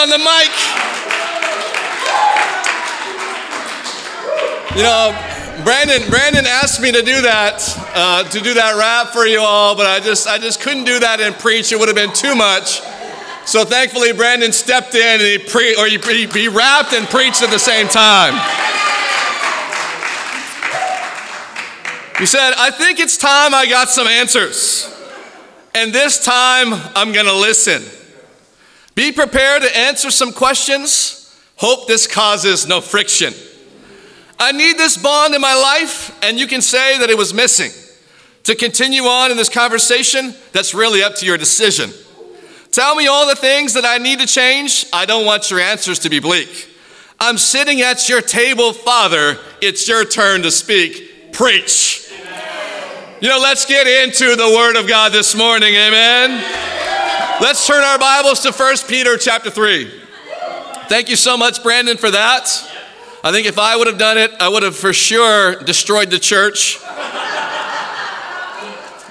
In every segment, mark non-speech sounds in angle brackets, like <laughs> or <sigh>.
on the mic. You know, Brandon, Brandon asked me to do that, uh, to do that rap for you all, but I just, I just couldn't do that and preach. It would have been too much. So thankfully, Brandon stepped in and he pre, or he, he, he rapped and preached at the same time. He said, I think it's time I got some answers. And this time, I'm going to listen. Be prepared to answer some questions. Hope this causes no friction. I need this bond in my life, and you can say that it was missing. To continue on in this conversation, that's really up to your decision. Tell me all the things that I need to change. I don't want your answers to be bleak. I'm sitting at your table, Father. It's your turn to speak. Preach. You know, let's get into the Word of God this morning. Amen. Let's turn our Bibles to 1 Peter chapter 3. Thank you so much, Brandon, for that. I think if I would have done it, I would have for sure destroyed the church.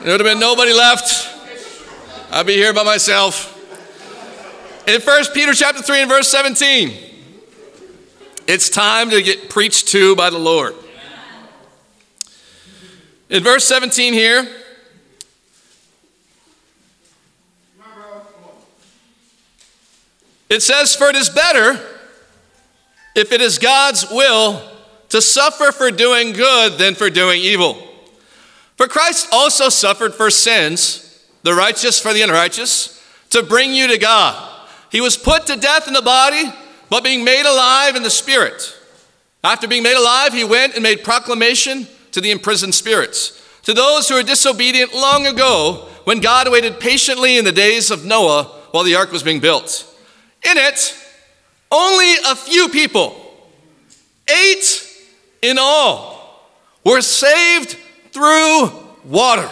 There would have been nobody left. I'd be here by myself. In 1 Peter chapter 3 and verse 17, it's time to get preached to by the Lord. In verse 17 here, it says, For it is better, if it is God's will, to suffer for doing good than for doing evil. For Christ also suffered for sins, the righteous for the unrighteous, to bring you to God. He was put to death in the body, but being made alive in the spirit. After being made alive, he went and made proclamation to the imprisoned spirits, to those who were disobedient long ago when God waited patiently in the days of Noah while the ark was being built. In it, only a few people, eight in all, were saved through water.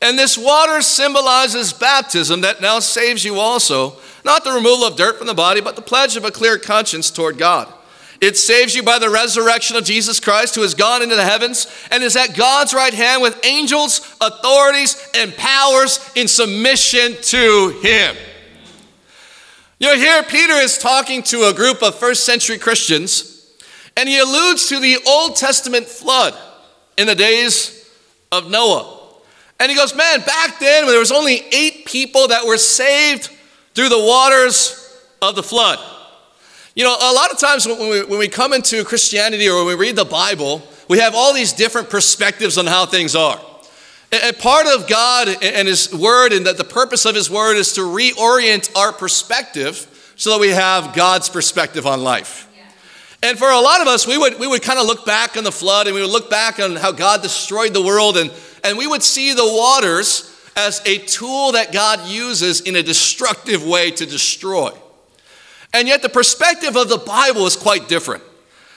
And this water symbolizes baptism that now saves you also, not the removal of dirt from the body, but the pledge of a clear conscience toward God. It saves you by the resurrection of Jesus Christ, who has gone into the heavens and is at God's right hand with angels, authorities, and powers in submission to Him. You know, here Peter is talking to a group of first century Christians, and he alludes to the Old Testament flood in the days of Noah. And he goes, Man, back then there was only eight people that were saved through the waters of the flood. You know, a lot of times when we, when we come into Christianity or when we read the Bible, we have all these different perspectives on how things are. And part of God and His Word, and that the purpose of His Word is to reorient our perspective so that we have God's perspective on life. And for a lot of us, we would, we would kind of look back on the flood and we would look back on how God destroyed the world, and, and we would see the waters as a tool that God uses in a destructive way to destroy. And yet, the perspective of the Bible is quite different.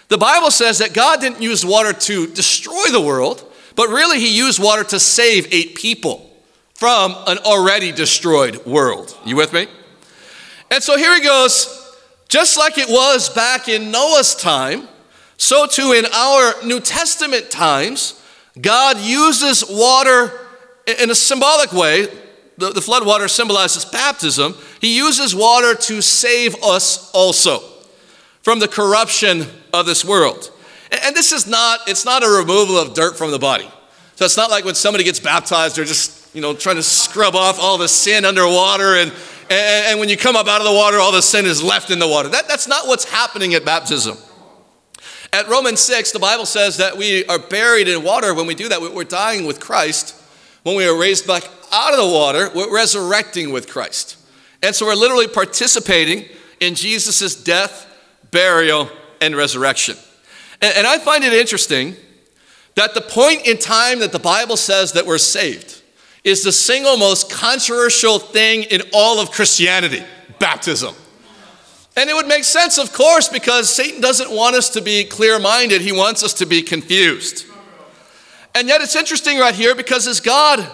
The Bible says that God didn't use water to destroy the world, but really, He used water to save eight people from an already destroyed world. You with me? And so here he goes. Just like it was back in Noah's time, so too in our New Testament times, God uses water in a symbolic way the, the flood water symbolizes baptism, he uses water to save us also from the corruption of this world. And, this is not, it's not a removal of dirt from the body. So it's not like when somebody gets baptized, they're just, you know, trying to scrub off all the sin underwater and, and, and when you come up out of the water, all the sin is left in the water. That, that's not what's happening at baptism. At Romans 6, the Bible says that we are buried in water. When we do that, we're dying with Christ. When we are raised back out of the water, we're resurrecting with Christ. And so we're literally participating in Jesus' death, burial, and resurrection. And, and I find it interesting that the point in time that the Bible says that we're saved is the single most controversial thing in all of Christianity baptism. And it would make sense, of course, because Satan doesn't want us to be clear minded, he wants us to be confused. And yet it's interesting right here because as God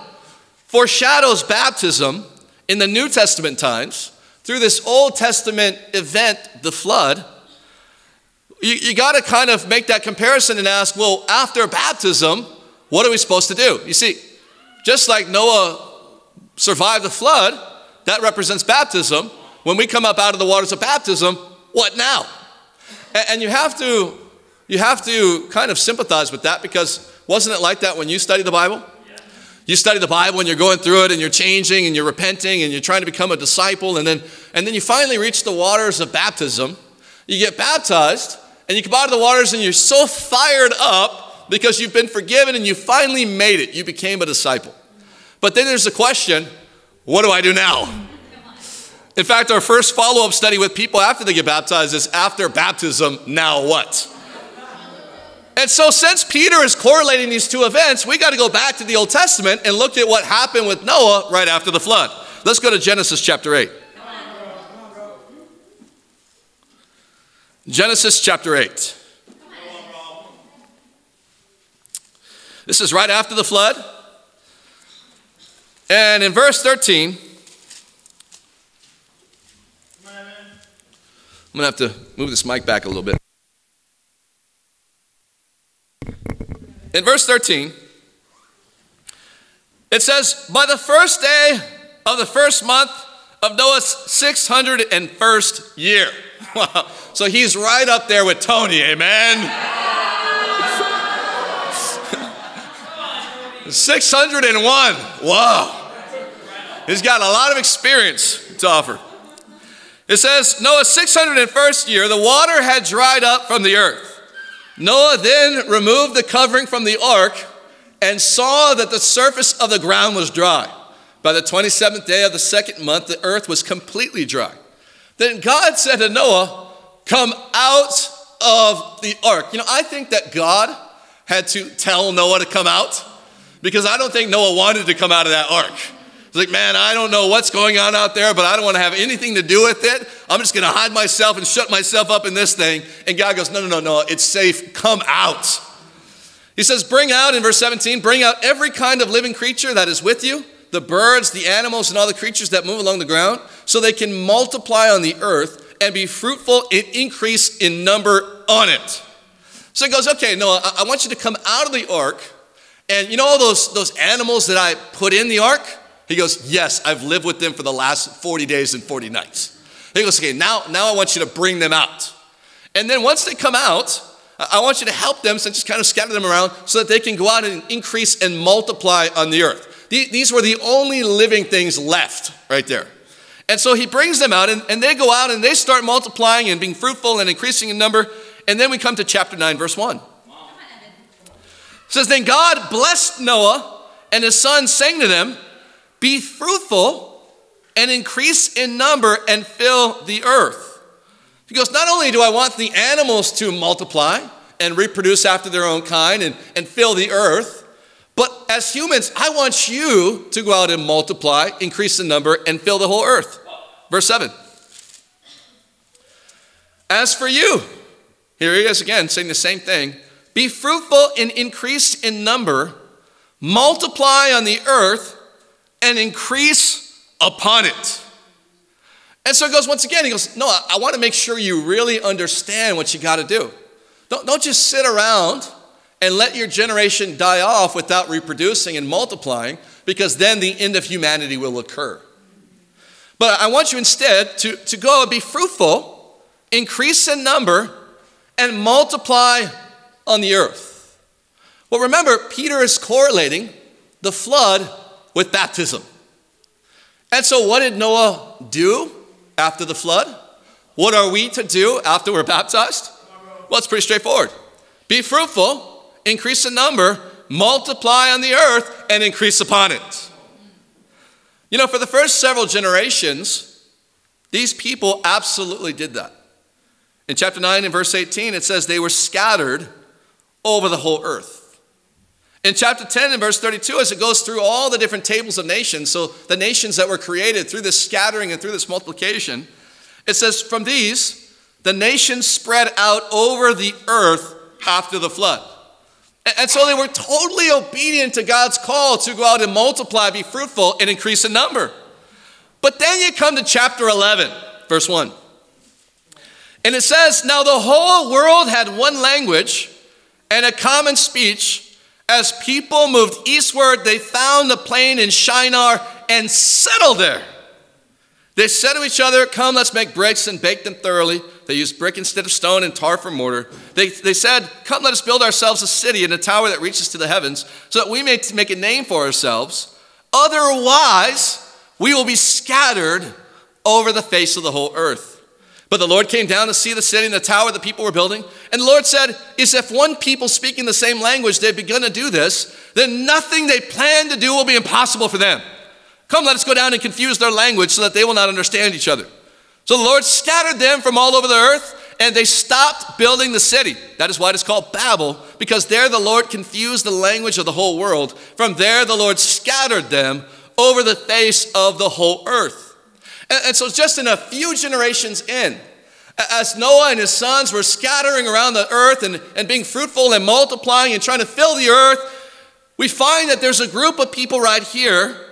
foreshadows baptism in the New Testament times through this Old Testament event, the flood, you, you got to kind of make that comparison and ask, well, after baptism, what are we supposed to do? You see, just like Noah survived the flood, that represents baptism. when we come up out of the waters of baptism, what now? And you have to, you have to kind of sympathize with that because wasn't it like that when you study the Bible? You study the Bible and you're going through it and you're changing and you're repenting and you're trying to become a disciple and then and then you finally reach the waters of baptism. You get baptized and you come out of the waters and you're so fired up because you've been forgiven and you finally made it. You became a disciple. But then there's the question, what do I do now? In fact, our first follow-up study with people after they get baptized is after baptism, now what? And so, since Peter is correlating these two events, we got to go back to the Old Testament and look at what happened with Noah right after the flood. Let's go to Genesis chapter 8. Genesis chapter 8. This is right after the flood. And in verse 13, I'm going to have to move this mic back a little bit. In verse 13, it says, By the first day of the first month of Noah's 601st year. Wow. So he's right up there with Tony, amen. 601. Wow. He's got a lot of experience to offer. It says, Noah's 601st year, the water had dried up from the earth. Noah then removed the covering from the ark and saw that the surface of the ground was dry. By the 27th day of the second month, the earth was completely dry. Then God said to Noah, Come out of the ark. You know, I think that God had to tell Noah to come out because I don't think Noah wanted to come out of that ark. He's like, man, I don't know what's going on out there, but I don't want to have anything to do with it. I'm just going to hide myself and shut myself up in this thing. And God goes, no, no, no, no, it's safe. Come out. He says, bring out, in verse 17, bring out every kind of living creature that is with you the birds, the animals, and all the creatures that move along the ground, so they can multiply on the earth and be fruitful and increase in number on it. So he goes, okay, Noah, I want you to come out of the ark. And you know all those, those animals that I put in the ark? He goes, Yes, I've lived with them for the last 40 days and 40 nights. He goes, Okay, now, now I want you to bring them out. And then once they come out, I want you to help them, so just kind of scatter them around so that they can go out and increase and multiply on the earth. These were the only living things left right there. And so he brings them out, and, and they go out and they start multiplying and being fruitful and increasing in number. And then we come to chapter 9, verse 1. It says, Then God blessed Noah and his sons, saying to them, be fruitful and increase in number and fill the earth. He goes, Not only do I want the animals to multiply and reproduce after their own kind and, and fill the earth, but as humans, I want you to go out and multiply, increase in number, and fill the whole earth. Verse 7. As for you, here he is again saying the same thing be fruitful and increase in number, multiply on the earth and increase upon it. And so he goes, once again, he goes, No, I, I want to make sure you really understand what you got to do. Don't, don't just sit around and let your generation die off without reproducing and multiplying, because then the end of humanity will occur. But I want you instead to, to go and be fruitful, increase in number, and multiply on the earth. Well, remember, Peter is correlating the flood with baptism. And so, what did Noah do after the flood? What are we to do after we're baptized? Well, it's pretty straightforward be fruitful, increase in number, multiply on the earth, and increase upon it. You know, for the first several generations, these people absolutely did that. In chapter 9 and verse 18, it says they were scattered over the whole earth. In chapter 10 and verse 32, as it goes through all the different tables of nations, so the nations that were created through this scattering and through this multiplication, it says, From these, the nations spread out over the earth after the flood. And so they were totally obedient to God's call to go out and multiply, be fruitful, and increase in number. But then you come to chapter 11, verse 1. And it says, Now the whole world had one language and a common speech. As people moved eastward, they found the plain in Shinar and settled there. They said to each other, Come, let's make bricks and bake them thoroughly. They used brick instead of stone and tar for mortar. They, they said, Come, let us build ourselves a city and a tower that reaches to the heavens, so that we may make a name for ourselves. Otherwise, we will be scattered over the face of the whole earth. But the Lord came down to see the city and the tower the people were building. And the Lord said, Is if one people speaking the same language, they've begun to do this, then nothing they plan to do will be impossible for them. Come, let us go down and confuse their language so that they will not understand each other. So the Lord scattered them from all over the earth, and they stopped building the city. That is why it is called Babel, because there the Lord confused the language of the whole world. From there the Lord scattered them over the face of the whole earth. And, and so, just in a few generations in, as Noah and his sons were scattering around the earth and, and being fruitful and multiplying and trying to fill the earth, we find that there's a group of people right here.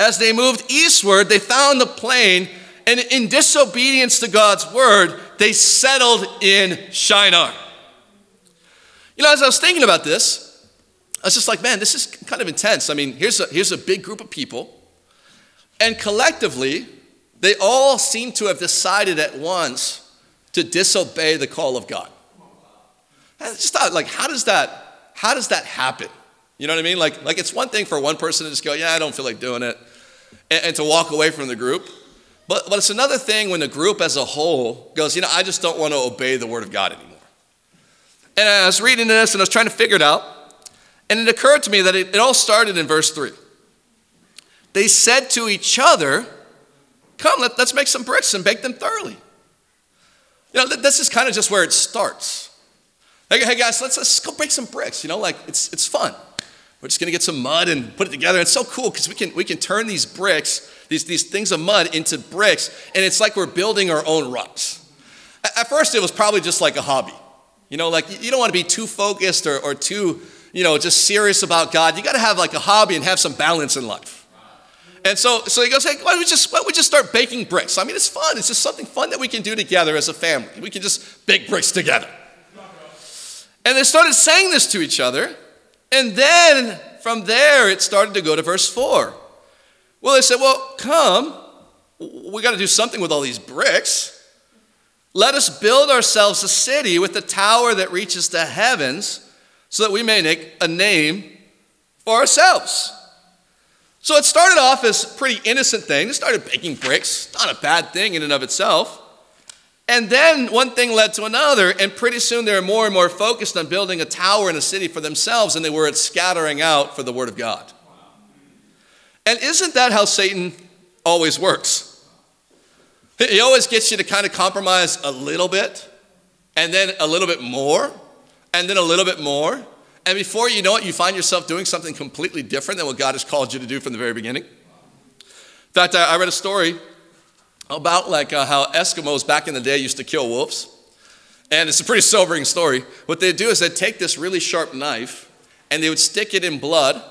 As they moved eastward, they found the plain, and in disobedience to God's word, they settled in Shinar. You know, as I was thinking about this, I was just like, man, this is kind of intense. I mean, here's a, here's a big group of people, and collectively, they all seem to have decided at once to disobey the call of God. I just thought, like, how does that, how does that happen? You know what I mean? Like, like it's one thing for one person to just go, yeah, I don't feel like doing it, and, and to walk away from the group. But, but it's another thing when the group as a whole goes, you know, I just don't want to obey the word of God anymore. And I was reading this and I was trying to figure it out. And it occurred to me that it, it all started in verse 3. They said to each other, Come, let, us make some bricks and bake them thoroughly. You know, this is kind of just where it starts. Hey, guys, let's, let's go break some bricks. You know, like it's, it's fun. We're just gonna get some mud and put it together. It's so cool because we can, we can turn these bricks, these, these things of mud, into bricks, and it's like we're building our own rocks. At first, it was probably just like a hobby. You know, like you don't want to be too focused or, or too, you know, just serious about God. You got to have like a hobby and have some balance in life. And so, so he goes, hey, why don't, we just, why don't we just start baking bricks? I mean, it's fun. It's just something fun that we can do together as a family. We can just bake bricks together. And they started saying this to each other. And then from there, it started to go to verse 4. Well, they said, well, come. We got to do something with all these bricks. Let us build ourselves a city with a tower that reaches the heavens so that we may make a name for ourselves. So it started off as a pretty innocent thing. They started baking bricks, not a bad thing in and of itself. And then one thing led to another, and pretty soon they were more and more focused on building a tower in a city for themselves than they were at scattering out for the Word of God. And isn't that how Satan always works? He always gets you to kind of compromise a little bit, and then a little bit more, and then a little bit more. And before you know it, you find yourself doing something completely different than what God has called you to do from the very beginning. In fact, I read a story about like uh, how Eskimos back in the day used to kill wolves. And it's a pretty <laughs> sobering story. What they'd do is they'd take this really sharp knife and they would stick it in blood,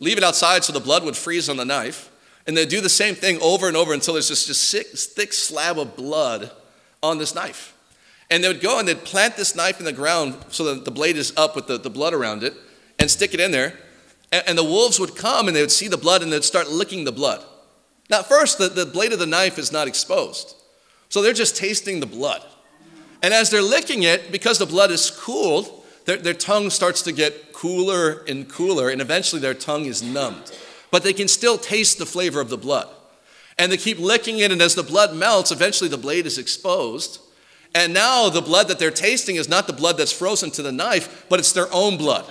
leave it outside so the blood would freeze on the knife, and they'd do the same thing over and over until there's just a thick slab of blood on this knife. And they would go and they'd plant this knife in the ground so that the blade is up with the, the blood around it and stick it in there. And, and the wolves would come and they would see the blood and they'd start licking the blood. Now, first, the, the blade of the knife is not exposed. So they're just tasting the blood. And as they're licking it, because the blood is cooled, their, their tongue starts to get cooler and cooler, and eventually their tongue is numbed. But they can still taste the flavor of the blood. And they keep licking it, and as the blood melts, eventually the blade is exposed. And now the blood that they're tasting is not the blood that's frozen to the knife, but it's their own blood.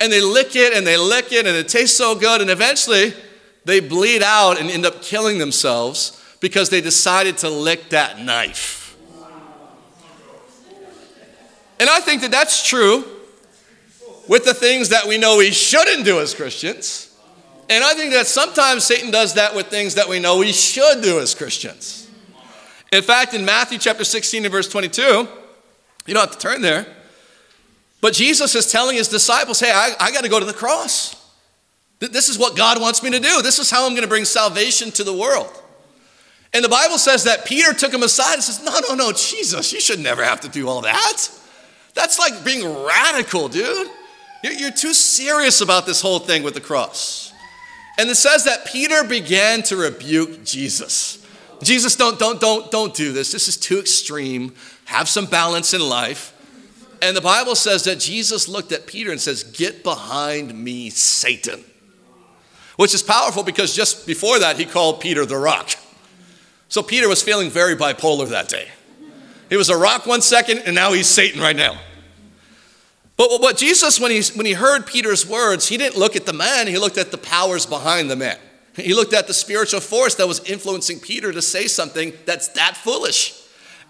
And they lick it and they lick it and it tastes so good. And eventually they bleed out and end up killing themselves because they decided to lick that knife. And I think that that's true with the things that we know we shouldn't do as Christians. And I think that sometimes Satan does that with things that we know we should do as Christians. In fact, in Matthew chapter 16 and verse 22, you don't have to turn there, but Jesus is telling his disciples, hey, I, I got to go to the cross. This is what God wants me to do. This is how I'm going to bring salvation to the world. And the Bible says that Peter took him aside and says, No, no, no, Jesus, you should never have to do all that. That's like being radical, dude. You're too serious about this whole thing with the cross. And it says that Peter began to rebuke Jesus. Jesus, don't, don't, don't, don't do this. This is too extreme. Have some balance in life. And the Bible says that Jesus looked at Peter and says, Get behind me, Satan. Which is powerful because just before that, he called Peter the rock. So Peter was feeling very bipolar that day. He was a rock one second, and now he's Satan right now. But what Jesus, when he, when he heard Peter's words, he didn't look at the man, he looked at the powers behind the man. He looked at the spiritual force that was influencing Peter to say something that's that foolish.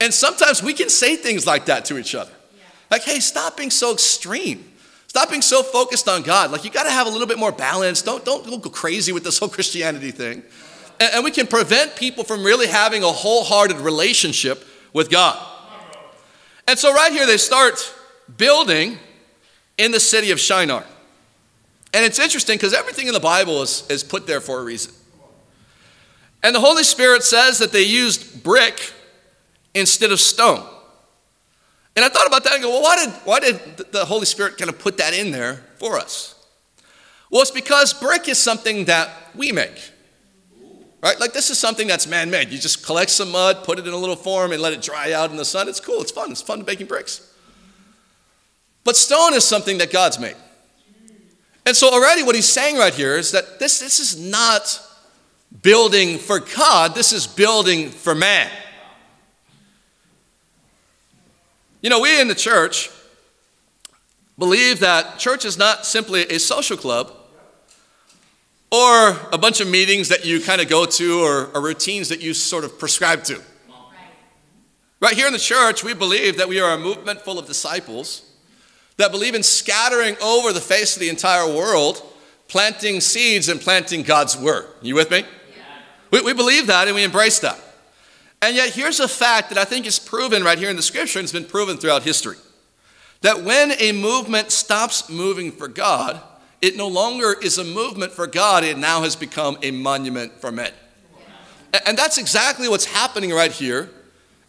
And sometimes we can say things like that to each other. Like, hey, stop being so extreme. Stop being so focused on God. Like, you got to have a little bit more balance. Don't, don't go crazy with this whole <laughs> Christianity thing. And, and we can prevent people from really having a wholehearted relationship with God. And so, right here, they start building in the city of Shinar. And it's interesting because everything in the Bible is, is put there for a reason. And the Holy Spirit says that they used brick instead of stone. And I thought about that and go, well, why did, why did the Holy Spirit kind of put that in there for us? Well, it's because brick is something that we make. Right? Like this is something that's man made. You just collect some mud, put it in a little form, and let it dry out in the sun. It's cool, it's fun. It's fun baking bricks. But stone is something that God's made. And so, already, what he's saying right here is that this, this is not building for God, this is building for man. You know, we in the church believe that church is not simply a social club or a bunch of meetings that you kind of go to or, or routines that you sort of prescribe to. Right here in the church, we believe that we are a movement full of disciples that believe in scattering over the face of the entire world, planting seeds and planting God's word. You with me? Yeah. We, we believe that and we embrace that. And yet, here's a fact that I think is proven right here in the scripture and it's been proven throughout history that when a movement stops moving for God, it no longer is a movement for God, it now has become a monument for men. And that's exactly what's happening right here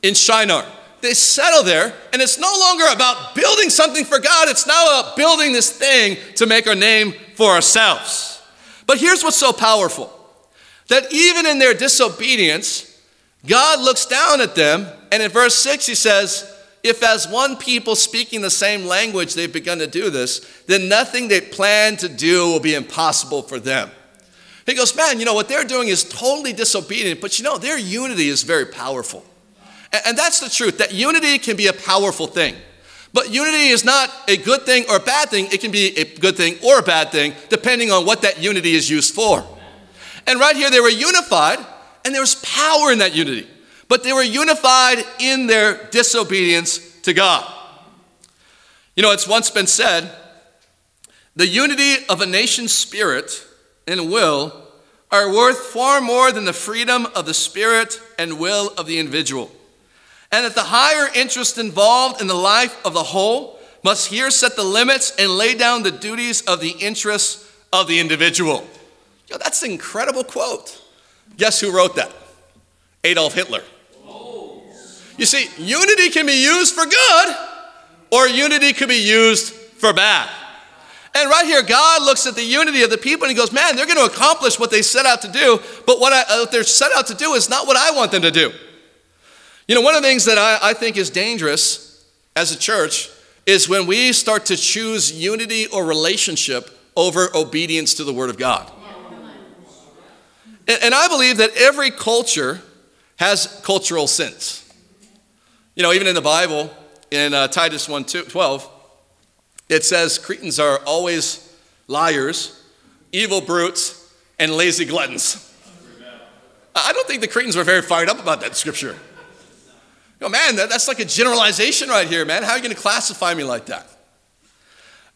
in Shinar. They settle there, and it's no longer about building something for God, it's now about building this thing to make our name for ourselves. But here's what's so powerful that even in their disobedience, God looks down at them, and in verse 6, he says, If as one people speaking the same language they've begun to do this, then nothing they plan to do will be impossible for them. He goes, Man, you know, what they're doing is totally disobedient, but you know, their unity is very powerful. And that's the truth, that unity can be a powerful thing. But unity is not a good thing or a bad thing. It can be a good thing or a bad thing, depending on what that unity is used for. And right here, they were unified and there was power in that unity. But they were unified in their disobedience to God. You know, it's once been said the unity of a nation's spirit and will are worth far more than the freedom of the spirit and will of the individual. And that the higher interest involved in the life of the whole must here set the limits and lay down the duties of the interests of the individual. Yo, that's an incredible quote. Guess who wrote that? Adolf Hitler. You see, unity can be used for good, or unity could be used for bad. And right here, God looks at the unity of the people and he goes, Man, they're going to accomplish what they set out to do, but what, I, uh, what they're set out to do is not what I want them to do. You know, one of the things that I, I think is dangerous as a church is when we start to choose unity or relationship over obedience to the Word of God. And I believe that every culture has cultural sins. You know, even in the Bible, in uh, Titus 1 12, it says Cretans are always liars, evil brutes, and lazy gluttons. I don't think the Cretans were very fired up about that scripture. Know, man, that, that's like a generalization right here, man. How are you going to classify me like that?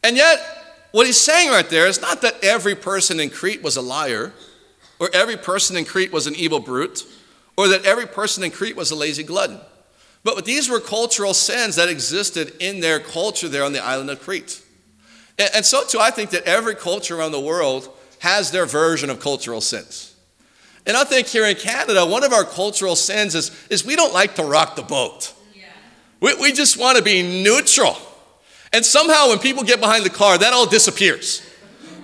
And yet, what he's saying right there is not that every person in Crete was a liar or every person in Crete was an evil brute, or that every person in Crete was a lazy glutton. But these were cultural sins that existed in their culture there on the island of Crete. And, and so, too, I think that every culture around the world has their version of cultural sins. And I think here in Canada, one of our cultural sins is, is we don't like to rock the boat. Yeah. We, we just want to be neutral. And somehow, when people get behind the car, that all disappears.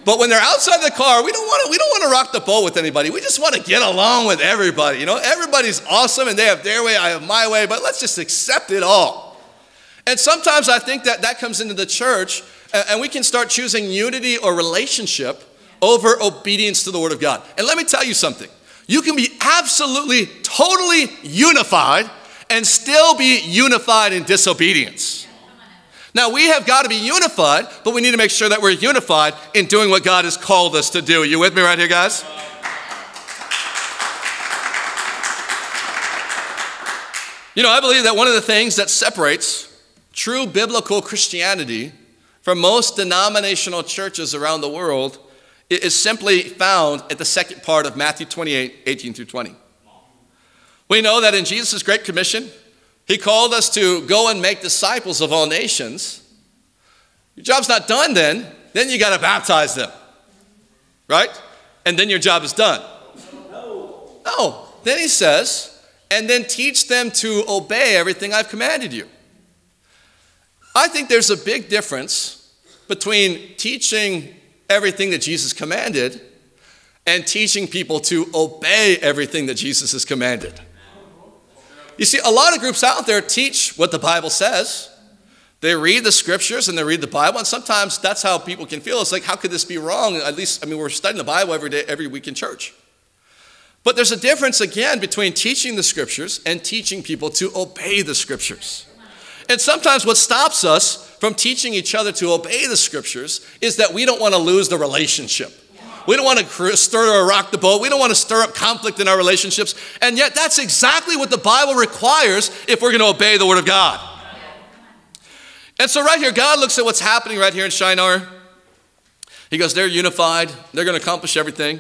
But when they're outside the car, we don't want to we don't want to rock the boat with anybody. We just want to get along with everybody. You know, everybody's awesome and they have their way, I have my way, but let's just accept it all. And sometimes I think that that comes into the church and we can start choosing unity or relationship over obedience to the word of God. And let me tell you something. You can be absolutely totally unified and still be unified in disobedience. Now, we have got to be unified, but we need to make sure that we're unified in doing what God has called us to do. Are you with me right here, guys? You know, I believe that one of the things that separates true biblical Christianity from most denominational churches around the world is simply found at the second part of Matthew 28 18 through 20. We know that in Jesus' Great Commission, he called us to go and make disciples of all nations. Your job's not done then. Then you got to baptize them. Right? And then your job is done. No. No. Then he says, and then teach them to obey everything I've commanded you. I think there's a big difference between teaching everything that Jesus commanded and teaching people to obey everything that Jesus has commanded. You see, a lot of groups out there teach what the Bible says. They read the scriptures and they read the Bible, and sometimes that's how people can feel. It's like, how could this be wrong? At least, I mean, we're studying the Bible every day, every week in church. But there's a difference again between teaching the scriptures and teaching people to obey the scriptures. And sometimes what stops us from teaching each other to obey the scriptures is that we don't want to lose the relationship. We don't want to stir or rock the boat. We don't want to stir up conflict in our relationships. And yet, that's exactly what the Bible requires if we're going to obey the Word of God. And so, right here, God looks at what's happening right here in Shinar. He goes, They're unified, they're going to accomplish everything.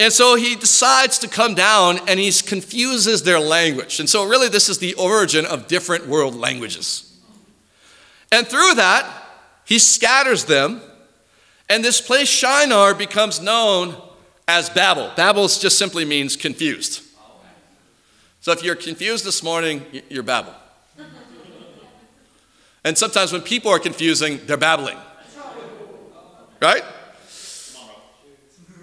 And so he decides to come down and he confuses their language. And so, really, this is the origin of different world languages. And through that, he scatters them and this place, Shinar, becomes known as Babel. Babel just simply means confused. So if you're confused this morning, you're Babel. And sometimes when people are confusing, they're babbling. Right?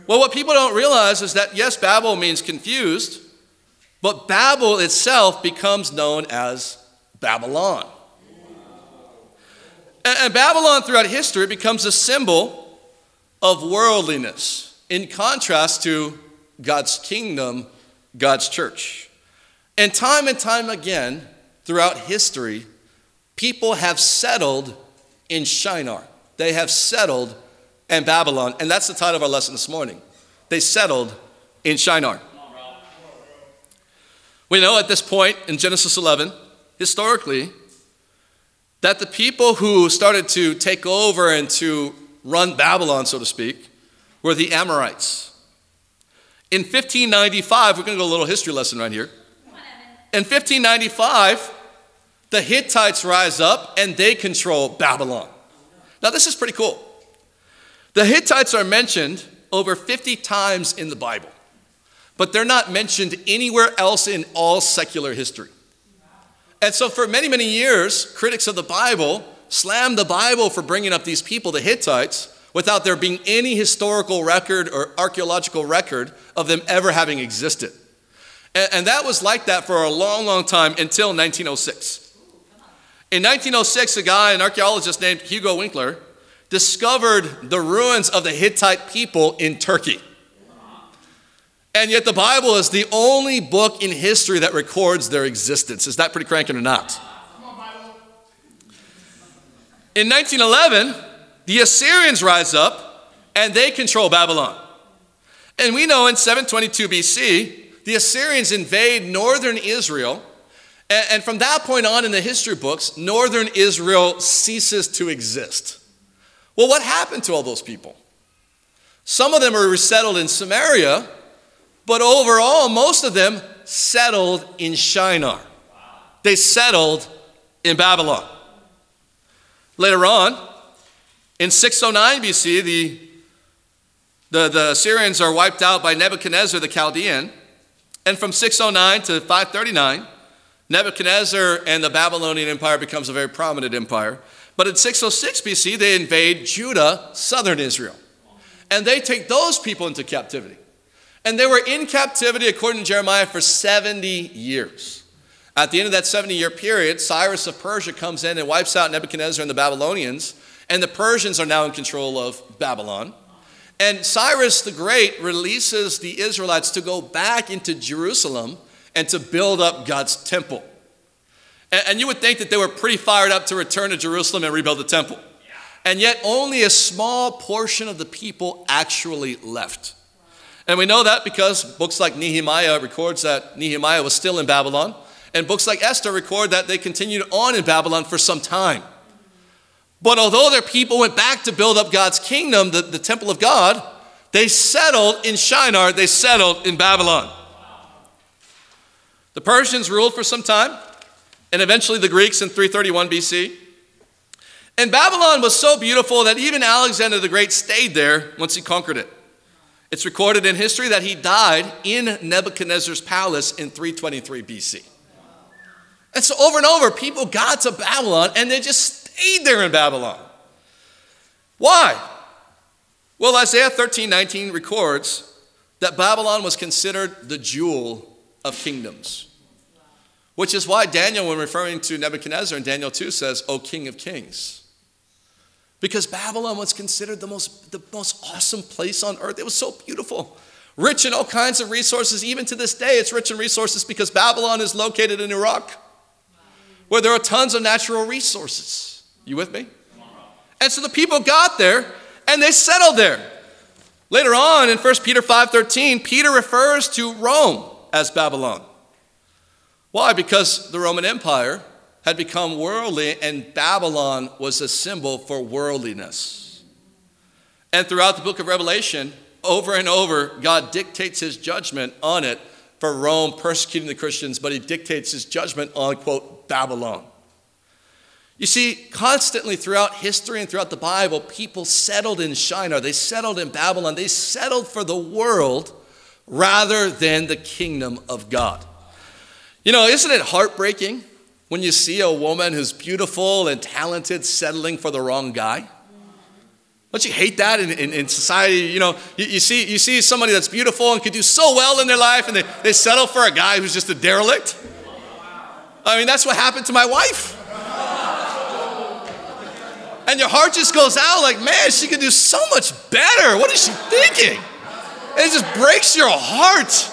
Well, what people don't realize is that, yes, Babel means confused, but Babel itself becomes known as Babylon. And Babylon throughout history becomes a symbol of worldliness, in contrast to God's kingdom, God's church. And time and time again, throughout history, people have settled in Shinar. They have settled in Babylon. And that's the title of our lesson this morning. They settled in Shinar. We know at this point in Genesis 11, historically, that the people who started to take over and to run Babylon, so to speak, were the Amorites. In 1595, we're going to go a little history lesson right here. In 1595, the Hittites rise up and they control Babylon. Now, this is pretty cool. The Hittites are mentioned over 50 times in the Bible, but they're not mentioned anywhere else in all secular history. And so, for many, many years, critics of the Bible slammed the Bible for bringing up these people, the Hittites, without there being any historical record or archaeological record of them ever having existed. And, and that was like that for a long, long time until 1906. In 1906, a guy, an archaeologist named Hugo Winckler, discovered the ruins of the Hittite people in Turkey. And yet, the Bible is the only book in history that records their existence. Is that pretty cranking or not? In 1911, the Assyrians rise up and they control Babylon. And we know in 722 BC, the Assyrians invade northern Israel. And from that point on in the history books, northern Israel ceases to exist. Well, what happened to all those people? Some of them are resettled in Samaria, but overall, most of them settled in Shinar. They settled in Babylon. Later on, in 609 BC, the, the, the Assyrians are wiped out by Nebuchadnezzar the Chaldean. And from 609 to 539, Nebuchadnezzar and the Babylonian Empire becomes a very prominent empire. But in 606 BC, they invade Judah, southern Israel. and they take those people into captivity. And they were in captivity, according to Jeremiah, for 70 years. At the end of that 70 year period, Cyrus of Persia comes in and wipes out Nebuchadnezzar and the Babylonians, and the Persians are now in control of Babylon. And Cyrus the Great releases the Israelites to go back into Jerusalem and to build up God's temple. And, you would think that they were pretty fired up to return to Jerusalem and rebuild the temple. And yet, only a small portion of the people actually left. And we know that because books like Nehemiah records that Nehemiah was still in Babylon, and books like Esther record that they continued on in Babylon for some time. But although their people went back to build up God's kingdom, the, the temple of God, they settled in Shinar, they settled in Babylon. The Persians ruled for some time, and eventually the Greeks in 331 BC. And Babylon was so beautiful that even Alexander the Great stayed there once he conquered it. It's recorded in history that he died in Nebuchadnezzar's palace in 323 BC. And so over and over, people got to Babylon and they just stayed there in Babylon. Why? Well, Isaiah 13 19 records that Babylon was considered the jewel of kingdoms. Which is why Daniel, when referring to Nebuchadnezzar in Daniel 2, says, O King of Kings. Because Babylon was considered the most, the most awesome place on earth. It was so beautiful, rich in all kinds of resources. Even to this day, it's rich in resources because Babylon is located in Iraq, where there are tons of natural resources. You with me? And so the people got there and they settled there. Later on in 1 Peter 5:13, Peter refers to Rome as Babylon. Why? Because the Roman Empire had become worldly, and Babylon was a symbol for worldliness. And throughout the book of Revelation, over and over, God dictates his judgment on it for Rome persecuting the Christians, but he dictates his judgment on, quote, Babylon. You see, constantly throughout history and throughout the Bible, people settled in Shinar, they settled in Babylon, they settled for the world rather than the kingdom of God. You know, isn't it heartbreaking when you see a woman who's beautiful and talented settling for the wrong guy? Don't you hate that in, in, in society? You know, you, you, see, you see somebody that's beautiful and could do so well in their life and they, they settle for a guy who's just a derelict. I mean, that's what happened to my wife. And your heart just goes out like, man, she could do so much better. What is she thinking? And it just breaks your heart.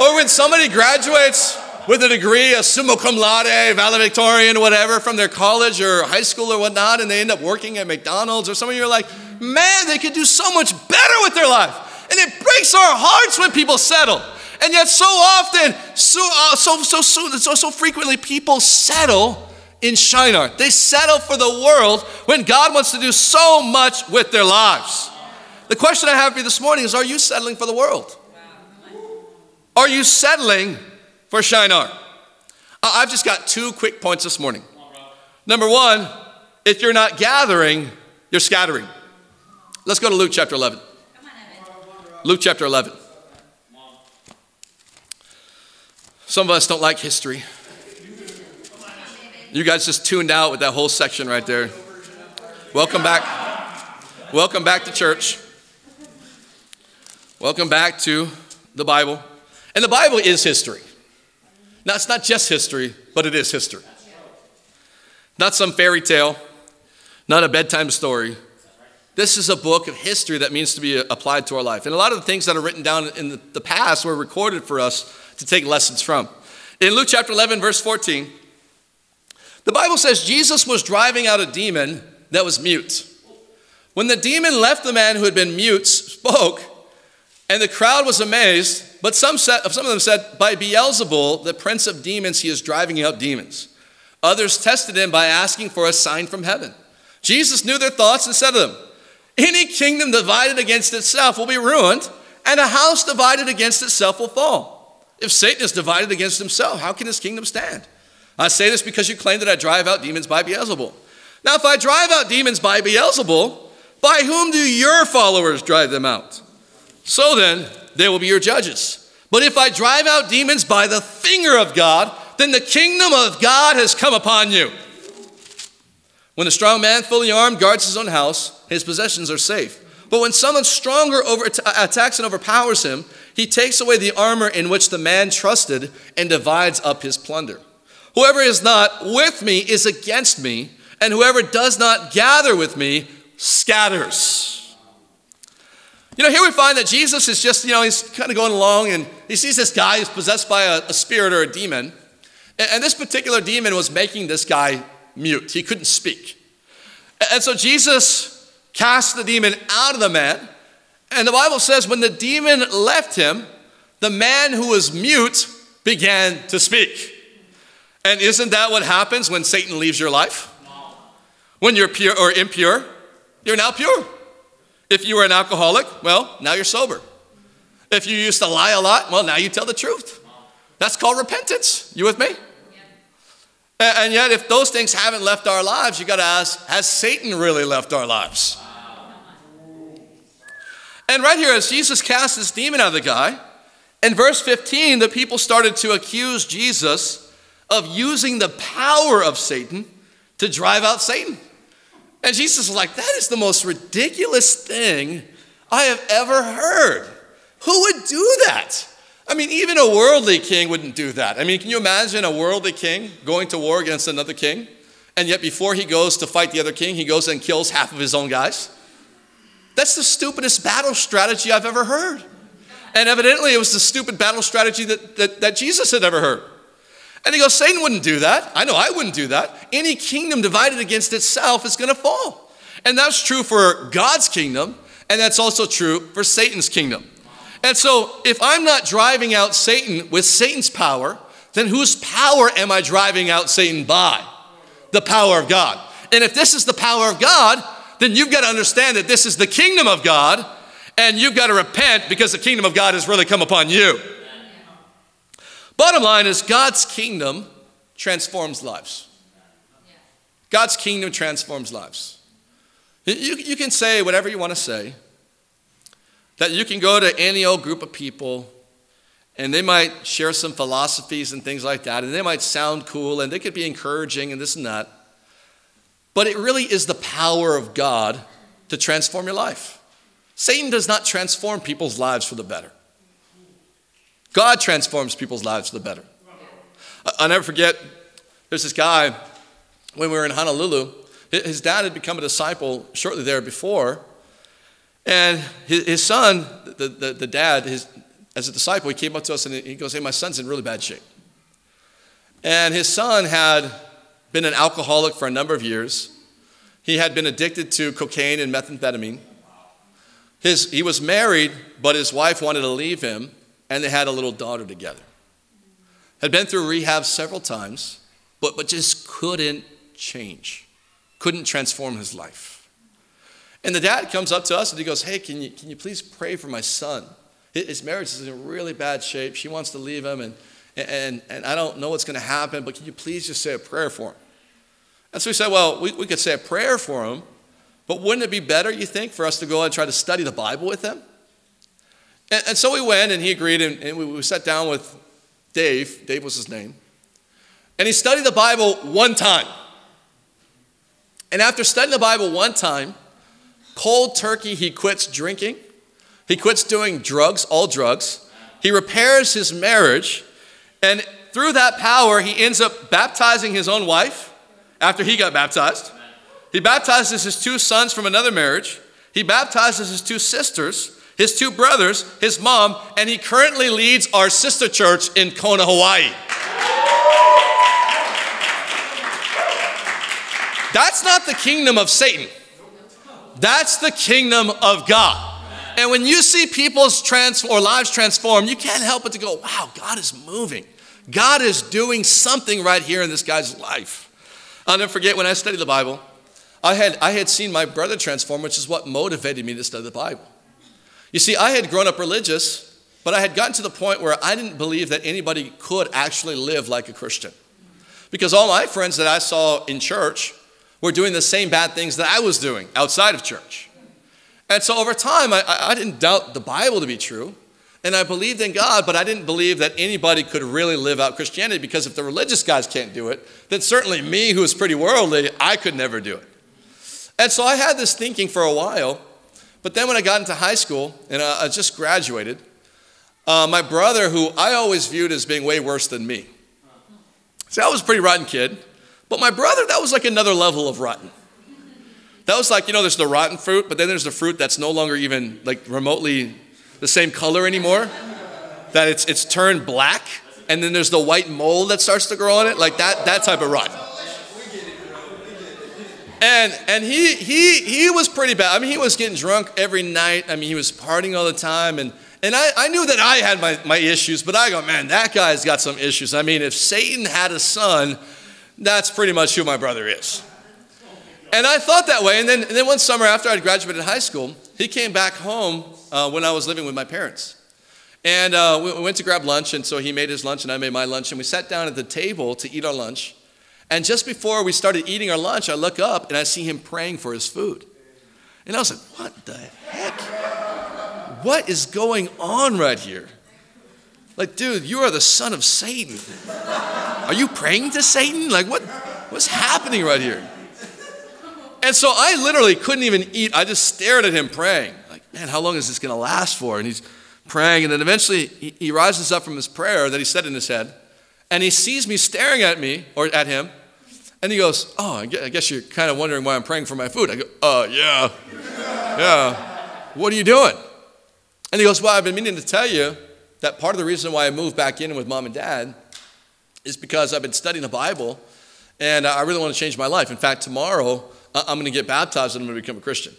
Or when somebody graduates with a degree, a summa cum laude, valedictorian, whatever, from their college or high school or whatnot, and they end up working at McDonald's or some of you're like, man, they could do so much better with their life. And it breaks our hearts when people settle. And yet, so often, so, uh, so, so, so, so, frequently, people settle in Shinar. They settle for the world when God wants to do so much with their lives. The question I have for you this morning is Are you settling for the world? Are you settling for Shinar? I've just got two quick points this morning. Number one, if you're not gathering, you're scattering. Let's go to Luke chapter 11. Luke chapter 11. Some of us don't like history. You guys just tuned out with that whole section right there. Welcome back. Welcome back to church. Welcome back to the Bible. And the Bible is history. Now, it's not just history, but it is history. Not some fairy tale, not a bedtime story. This is a book of history that means to be applied to our life. And a lot of the things that are written down in the past were recorded for us to take lessons from. In Luke chapter 11, verse 14, the Bible says Jesus was driving out a demon that was mute. When the demon left the man who had been mute, spoke, and the crowd was amazed, but some, said, some of them said, By Beelzebul, the prince of demons, he is driving out demons. Others tested him by asking for a sign from heaven. Jesus knew their thoughts and said to them, Any kingdom divided against itself will be ruined, and a house divided against itself will fall. If Satan is divided against himself, how can his kingdom stand? I say this because you claim that I drive out demons by Beelzebul. Now, if I drive out demons by Beelzebul, by whom do your followers drive them out? So then, they will be your judges. But if I drive out demons by the finger of God, then the kingdom of God has come upon you. When a strong man, fully armed, guards his own house, his possessions are safe. But when someone stronger over, attacks and overpowers him, he takes away the armor in which the man trusted and divides up his plunder. Whoever is not with me is against me, and whoever does not gather with me scatters. You know, here we find that Jesus is just, you know, he's kind of going along and he sees this guy who's possessed by a, a spirit or a demon. And, and this particular demon was making this guy mute. He couldn't speak. And so Jesus cast the demon out of the man. And the Bible says when the demon left him, the man who was mute began to speak. And isn't that what happens when Satan leaves your life? When you're pure or impure, you're now pure. If you were an alcoholic, well, now you're sober. If you used to lie a lot, well, now you tell the truth. That's called repentance. You with me? And yet, if those things haven't left our lives, you got to ask, has Satan really left our lives? And right here, as Jesus cast this demon out of the guy, in verse 15, the people started to accuse Jesus of using the power of Satan to drive out Satan. And Jesus was like, That is the most ridiculous thing I have ever heard. Who would do that? I mean, even a worldly king wouldn't do that. I mean, can you imagine a worldly king going to war against another king? And yet, before he goes to fight the other king, he goes and kills half of his own guys? That's the stupidest battle strategy I've ever heard. And evidently, it was the stupid battle strategy that, that, that Jesus had ever heard. And he goes, Satan wouldn't do that. I know I wouldn't do that. Any kingdom divided against itself is going to fall. And that's true for God's kingdom, and that's also true for Satan's kingdom. And so, if I'm not driving out Satan with Satan's power, then whose power am I driving out Satan by? The power of God. And if this is the power of God, then you've got to understand that this is the kingdom of God, and you've got to repent because the kingdom of God has really come upon you. Bottom line is God's kingdom transforms lives. God's kingdom transforms lives. You, you can say whatever you want to say, that you can go to any old group of people and they might share some philosophies and things like that, and they might sound cool and they could be encouraging and this and that. But it really is the power of God to transform your life. Satan does not transform people's lives for the better. God transforms people's lives for the better. I'll never forget, there's this guy, when we were in Honolulu, his dad had become a disciple shortly there before. And his, son, the, the, the dad, his, as a disciple, he came up to us and he goes, Hey, my son's in really bad shape. And his son had been an alcoholic for a number of years. He had been addicted to cocaine and methamphetamine. His, he was married, but his wife wanted to leave him and they had a little daughter together. Had been through rehab several times, but, but just couldn't change, couldn't transform his life. And the dad comes up to us and he goes, Hey, can you, can you please pray for my son? His marriage is in really bad shape. She wants to leave him, and, and, and I don't know what's going to happen, but can you please just say a prayer for him? And so we said, Well, we, we could say a prayer for him, but wouldn't it be better, you think, for us to go and try to study the Bible with him? And, and so we went and he agreed, and, and we, we sat down with Dave. Dave was his name. And he studied the Bible one time. And after studying the Bible one time, cold turkey, he quits drinking. He quits doing drugs, all drugs. He repairs his marriage. And through that power, he ends up baptizing his own wife after he got baptized. He baptizes his two sons from another marriage. He baptizes his two sisters his two brothers, his mom, and he currently leads our sister church in Kona, Hawaii. That's not the kingdom of Satan. That's the kingdom of God. And when you see people's trans- or lives transform, you can't help but to go, wow, God is moving. God is doing something right here in this guy's life. I'll never forget when I studied the Bible, I had, I had seen my brother transform, which is what motivated me to study the Bible. You see, I had grown up religious, but I had gotten to the point where I didn't believe that anybody could actually live like a Christian. Because all my friends that I saw in church were doing the same bad things that I was doing outside of church. And so over time, I, I didn't doubt the Bible to be true. And I believed in God, but I didn't believe that anybody could really live out Christianity because if the religious guys can't do it, then certainly me, who is pretty worldly, I could never do it. And so I had this thinking for a while But then when I got into high school and I just graduated, uh, my brother, who I always viewed as being way worse than me, see, I was a pretty rotten kid, but my brother, that was like another level of rotten. That was like, you know, there's the rotten fruit, but then there's the fruit that's no longer even like remotely the same color anymore, that it's, it's turned black, and then there's the white mold that starts to grow on it, like that, that type of rotten. And and he he he was pretty bad. I mean, he was getting drunk every night. I mean, he was partying all the time. And and I, I knew that I had my, my issues, but I go, man, that guy's got some issues. I mean, if Satan had a son, that's pretty much who my brother is. And I thought that way. And then, and then one summer after I'd graduated high school, he came back home uh, when I was living with my parents. And uh, we, we went to grab lunch, and so he made his lunch, and I made my lunch, and we sat down at the table to eat our lunch. And just before we started eating our lunch, I look up and I see him praying for his food. And I was like, what the heck? What is going on right here? Like, dude, you are the son of Satan. Are you praying to Satan? Like, what, what's happening right here? And so I literally couldn't even eat. I just stared at him praying. Man, how long is this going to last for? And he's praying. And then eventually he, he rises up from his prayer that he said in his head. And he sees me staring at me or at him. And he goes, Oh, I guess you're kind of wondering why I'm praying for my food. I go, Oh, yeah. Yeah. What are you doing? And he goes, Well, I've been meaning to tell you that part of the reason why I moved back in with mom and dad is because I've been studying the Bible and I really want to change my life. In fact, tomorrow I'm going to get baptized and I'm going to become a Christian.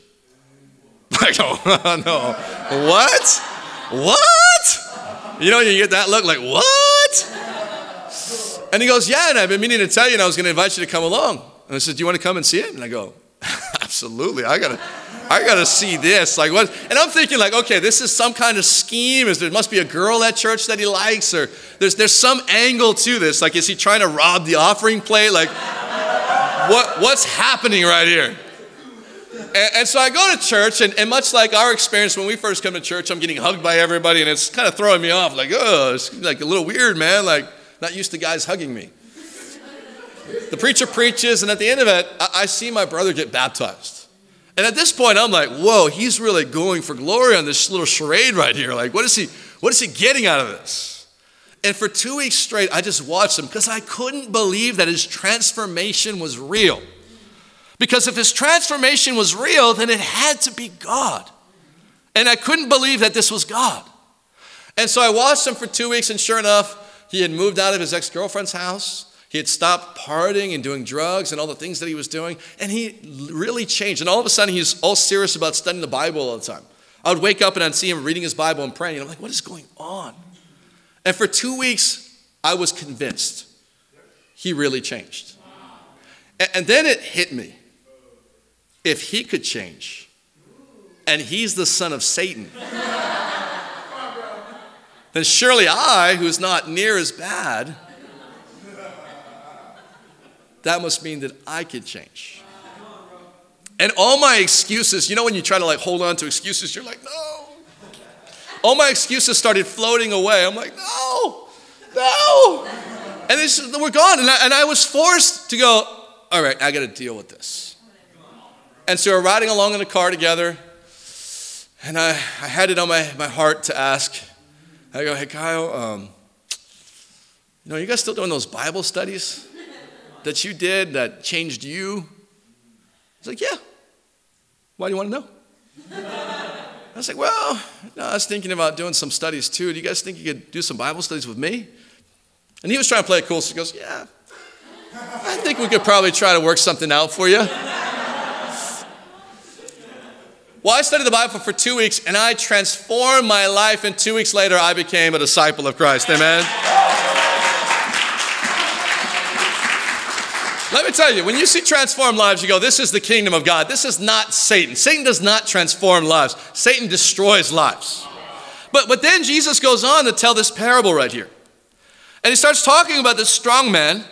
<laughs> I go, <laughs> no. What? What? You know, you get that look like, what? And he goes, Yeah, and I've been meaning to tell you, and I was going to invite you to come along. And I said, Do you want to come and see it? And I go, <laughs> Absolutely. I gotta, I gotta see this. Like what? And I'm thinking, like, okay, this is some kind of scheme. Is there must be a girl at church that he likes, or there's there's some angle to this. Like, is he trying to rob the offering plate? Like, what what's happening right here? And, and, so I go to church, and, and, much like our experience when we first come to church, I'm getting hugged by everybody, and it's kind of throwing me off. Like, oh, it's like a little weird, man. Like, not used to guys hugging me. The preacher preaches, and at the end of it, I, I see my brother get baptized. And at this point, I'm like, whoa, he's really going for glory on this little charade right here. Like, what is he, what is he getting out of this? And for two weeks straight, I just watched him because I couldn't believe that his transformation was real. Because if his transformation was real, then it had to be God. And I couldn't believe that this was God. And so I watched him for two weeks, and sure enough, he had moved out of his ex girlfriend's house. He had stopped partying and doing drugs and all the things that he was doing. And he really changed. And all of a sudden, he's all serious about studying the Bible all the time. I would wake up and I'd see him reading his Bible and praying. And I'm like, what is going on? And for two weeks, I was convinced he really changed. And then it hit me. If he could change, and he's the son of Satan then surely I, who's not near as bad, that must mean that I could change. And all my excuses, you know, when you try to like hold on to excuses, you're like, no. All my excuses started floating away. I'm like, no, no. And we're gone. And I, and I was forced to go, all right, I got to deal with this. And so we're riding along in the car together. And I, I had it on my, my heart to ask, I go, hey, Kyle, um, you know, you guys still doing those Bible studies that you did that changed you? He's like, yeah. Why do you want to know? <laughs> I was like, well, no, I was thinking about doing some studies too. Do you guys think you could do some Bible studies with me? And he was trying to play it cool, so he goes, yeah, I think we could probably try to work something out for you. Well, I studied the Bible for two weeks and I transformed my life, and two weeks later, I became a disciple of Christ. Amen. Let me tell you, when you see transformed lives, you go, This is the kingdom of God. This is not Satan. Satan does not transform lives, Satan destroys lives. But, but then Jesus goes on to tell this parable right here. And he starts talking about this strong man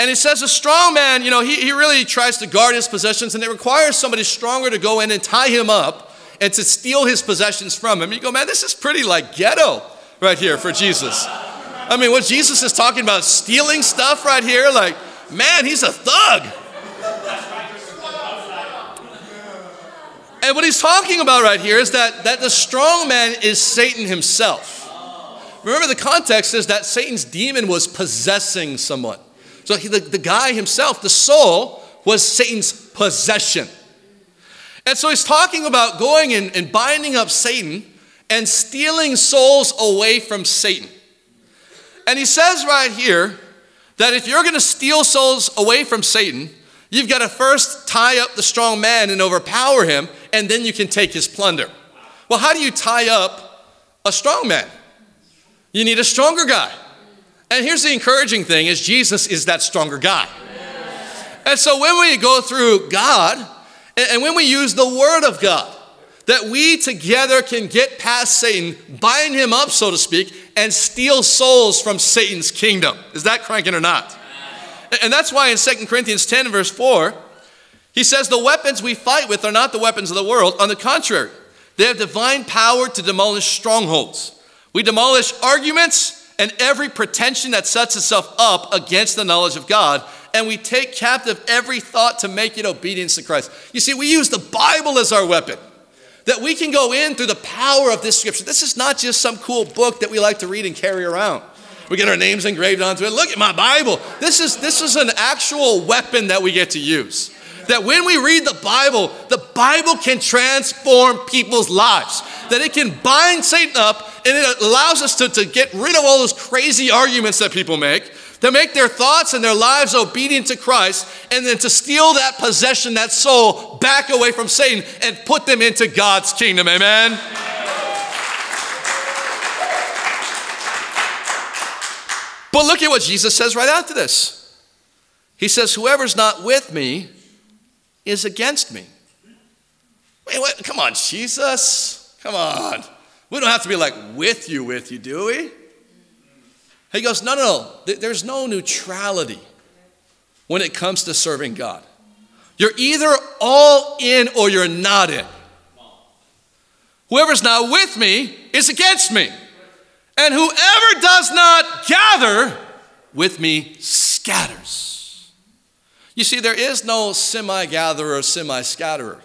and it says a strong man, you know, he, he really tries to guard his possessions, and it requires somebody stronger to go in and tie him up and to steal his possessions from him. You go, man, this is pretty like ghetto right here for Jesus. I mean, what Jesus is talking about, stealing stuff right here, like, man, he's a thug. And what he's talking about right here is that, that the strong man is Satan himself. Remember, the context is that Satan's demon was possessing someone. So he, the, the guy himself, the soul, was Satan's possession. And so he's talking about going and, and binding up Satan and stealing souls away from Satan. And he says right here that if you're going to steal souls away from Satan, you've got to first tie up the strong man and overpower him, and then you can take his plunder. Well, how do you tie up a strong man? You need a stronger guy. And here's the encouraging thing is Jesus is that stronger guy. And so when we go through God and when we use the word of God, that we together can get past Satan, bind him up, so to speak, and steal souls from Satan's kingdom. Is that cranking or not? And that's why in 2 Corinthians 10, verse 4, he says, The weapons we fight with are not the weapons of the world. On the contrary, they have divine power to demolish strongholds. We demolish arguments and every pretension that sets itself up against the knowledge of God, and we take captive every thought to make it obedience to Christ. You see, we use the Bible as our weapon that we can go in through the power of this scripture. This is not just some cool book that we like to read and carry around. We get our names engraved onto it. Look at my Bible. This is, this is an actual weapon that we get to use. That when we read the Bible, the Bible can transform people's lives. That it can bind Satan up and it allows us to, to get rid of all those crazy arguments that people make to make their thoughts and their lives obedient to Christ, and then to steal that possession, that soul, back away from Satan and put them into God's kingdom. Amen. But look at what Jesus says right after this. He says, Whoever's not with me is against me. Wait, wait, come on, Jesus. Come on. We don't have to be like with you, with you, do we? He goes, No, no, no. There's no neutrality when it comes to serving God. You're either all in or you're not in. Whoever's not with me is against me. And whoever does not gather with me scatters. You see, there is no semi gatherer semi scatterer.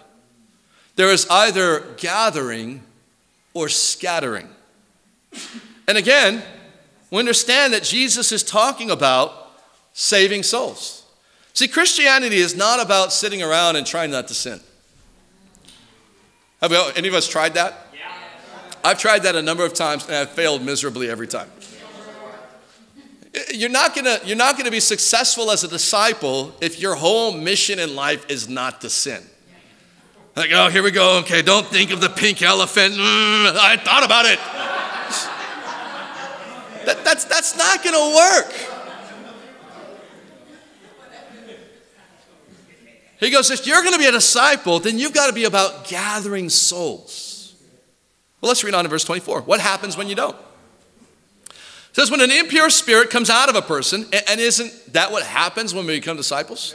There is either gathering or scattering. And again, we understand that Jesus is talking about saving souls. See, Christianity is not about sitting around and trying not to sin. Have any of us tried that? Yeah. I've tried that a number of times and I've failed miserably every time. You're not gonna, you're not gonna be successful as a disciple if your whole mission in life is not to sin. Like, oh, here we go. Okay, don't think of the pink elephant. Mm, I thought about it. That, that's, that's not going to work. He goes, if you're going to be a disciple, then you've got to be about gathering souls. Well, let's read on to verse 24. What happens when you don't? It says, when an impure spirit comes out of a person, and isn't that what happens when we become disciples?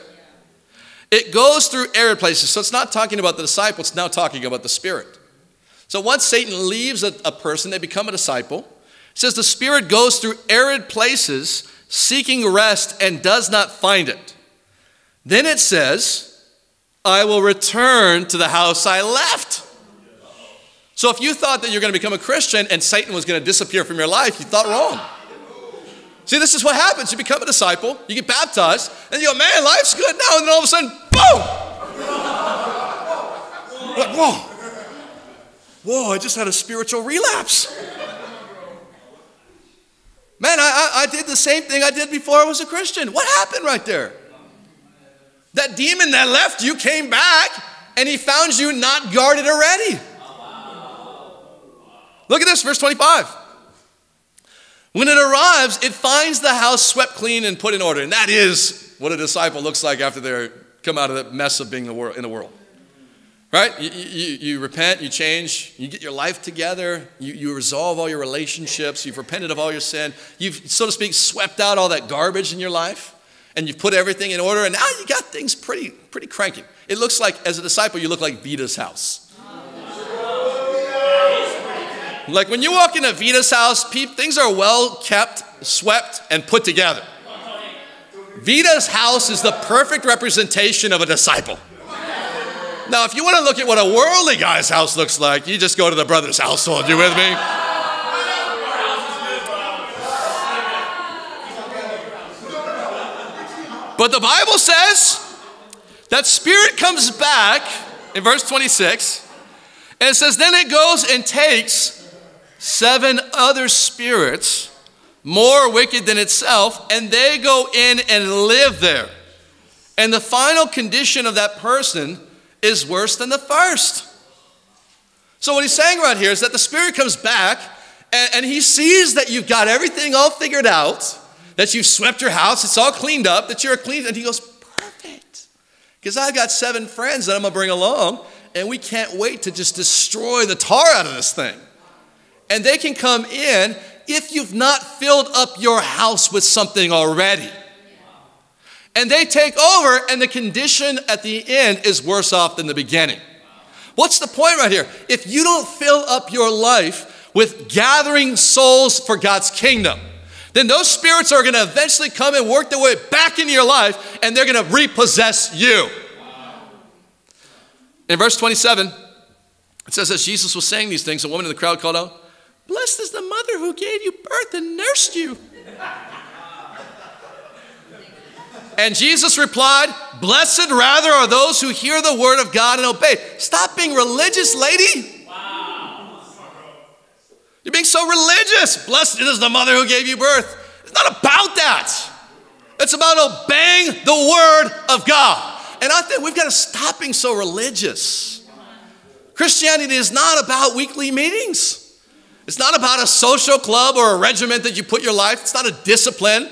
It goes through arid places. So it's not talking about the disciple, it's now talking about the spirit. So once Satan leaves a, a person, they become a disciple. It says the Spirit goes through arid places seeking rest and does not find it. Then it says, I will return to the house I left. So if you thought that you're going to become a Christian and Satan was going to disappear from your life, you thought wrong. See, this is what happens. You become a disciple, you get baptized, and you go, man, life's good now. And then all of a sudden, boom! like, whoa. Whoa, I just had a spiritual relapse. Man, I, I, I did the same thing I did before I was a Christian. What happened right there? That demon that left you came back and he found you not guarded already. Look at this, verse 25. When it arrives, it finds the house swept clean and put in order. And that is what a disciple looks like after they come out of the mess of being in the world. Right? You, you, you, repent, you change, you get your life together, you, you resolve all your relationships, you've repented of all your sin, you've, so to speak, swept out all that garbage in your life, and you've put everything in order, and now you got things pretty, pretty cranky. It looks like, as a disciple, you look like Vita's house. Like when you walk into Vita's house, things are well kept, swept, and put together. Vita's house is the perfect representation of a disciple. Now, if you want to look at what a worldly guy's house looks like, you just go to the brother's household. You with me? But the Bible says that spirit comes back in verse 26, and it says, Then it goes and takes seven other spirits more wicked than itself, and they go in and live there. And the final condition of that person is worse than the first. So, what he's saying right here is that the Spirit comes back and, and he sees that you've got everything all figured out that you've swept your house, it's all cleaned up, that you're a clean. And he goes, Perfect. Because I've got seven friends that I'm going to bring along, and we can't wait to just destroy the tar out of this thing. And they can come in if you've not filled up your house with something already. And they take over, and the condition at the end is worse off than the beginning. What's the point right here? If you don't fill up your life with gathering souls for God's kingdom, then those spirits are going to eventually come and work their way back into your life and they're going to repossess you. In verse 27, it says, As Jesus was saying these things, a woman in the crowd called out, Blessed is the mother who gave you birth and nursed you. And Jesus replied, Blessed rather are those who hear the word of God and obey. Stop being religious, lady. Wow. You're being so religious. Blessed is the mother who gave you birth. It's not about that. It's about obeying the word of God. And I think we've got to stop being so religious. Christianity is not about weekly meetings. It's not about a social club or a regiment that you put your life. It's not a discipline,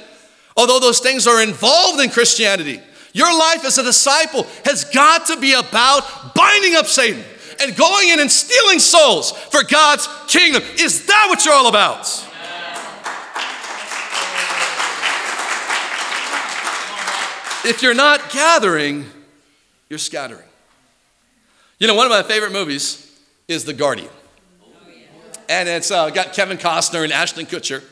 although those things are involved in Christianity. Your life as a disciple has got to be about binding up Satan and going in and stealing souls for God's kingdom. Is that what you're all about? If you're not gathering, you're scattering. You know, one of my favorite movies is The Guardian. And it's uh, got Kevin Costner and Ashton Kutcher.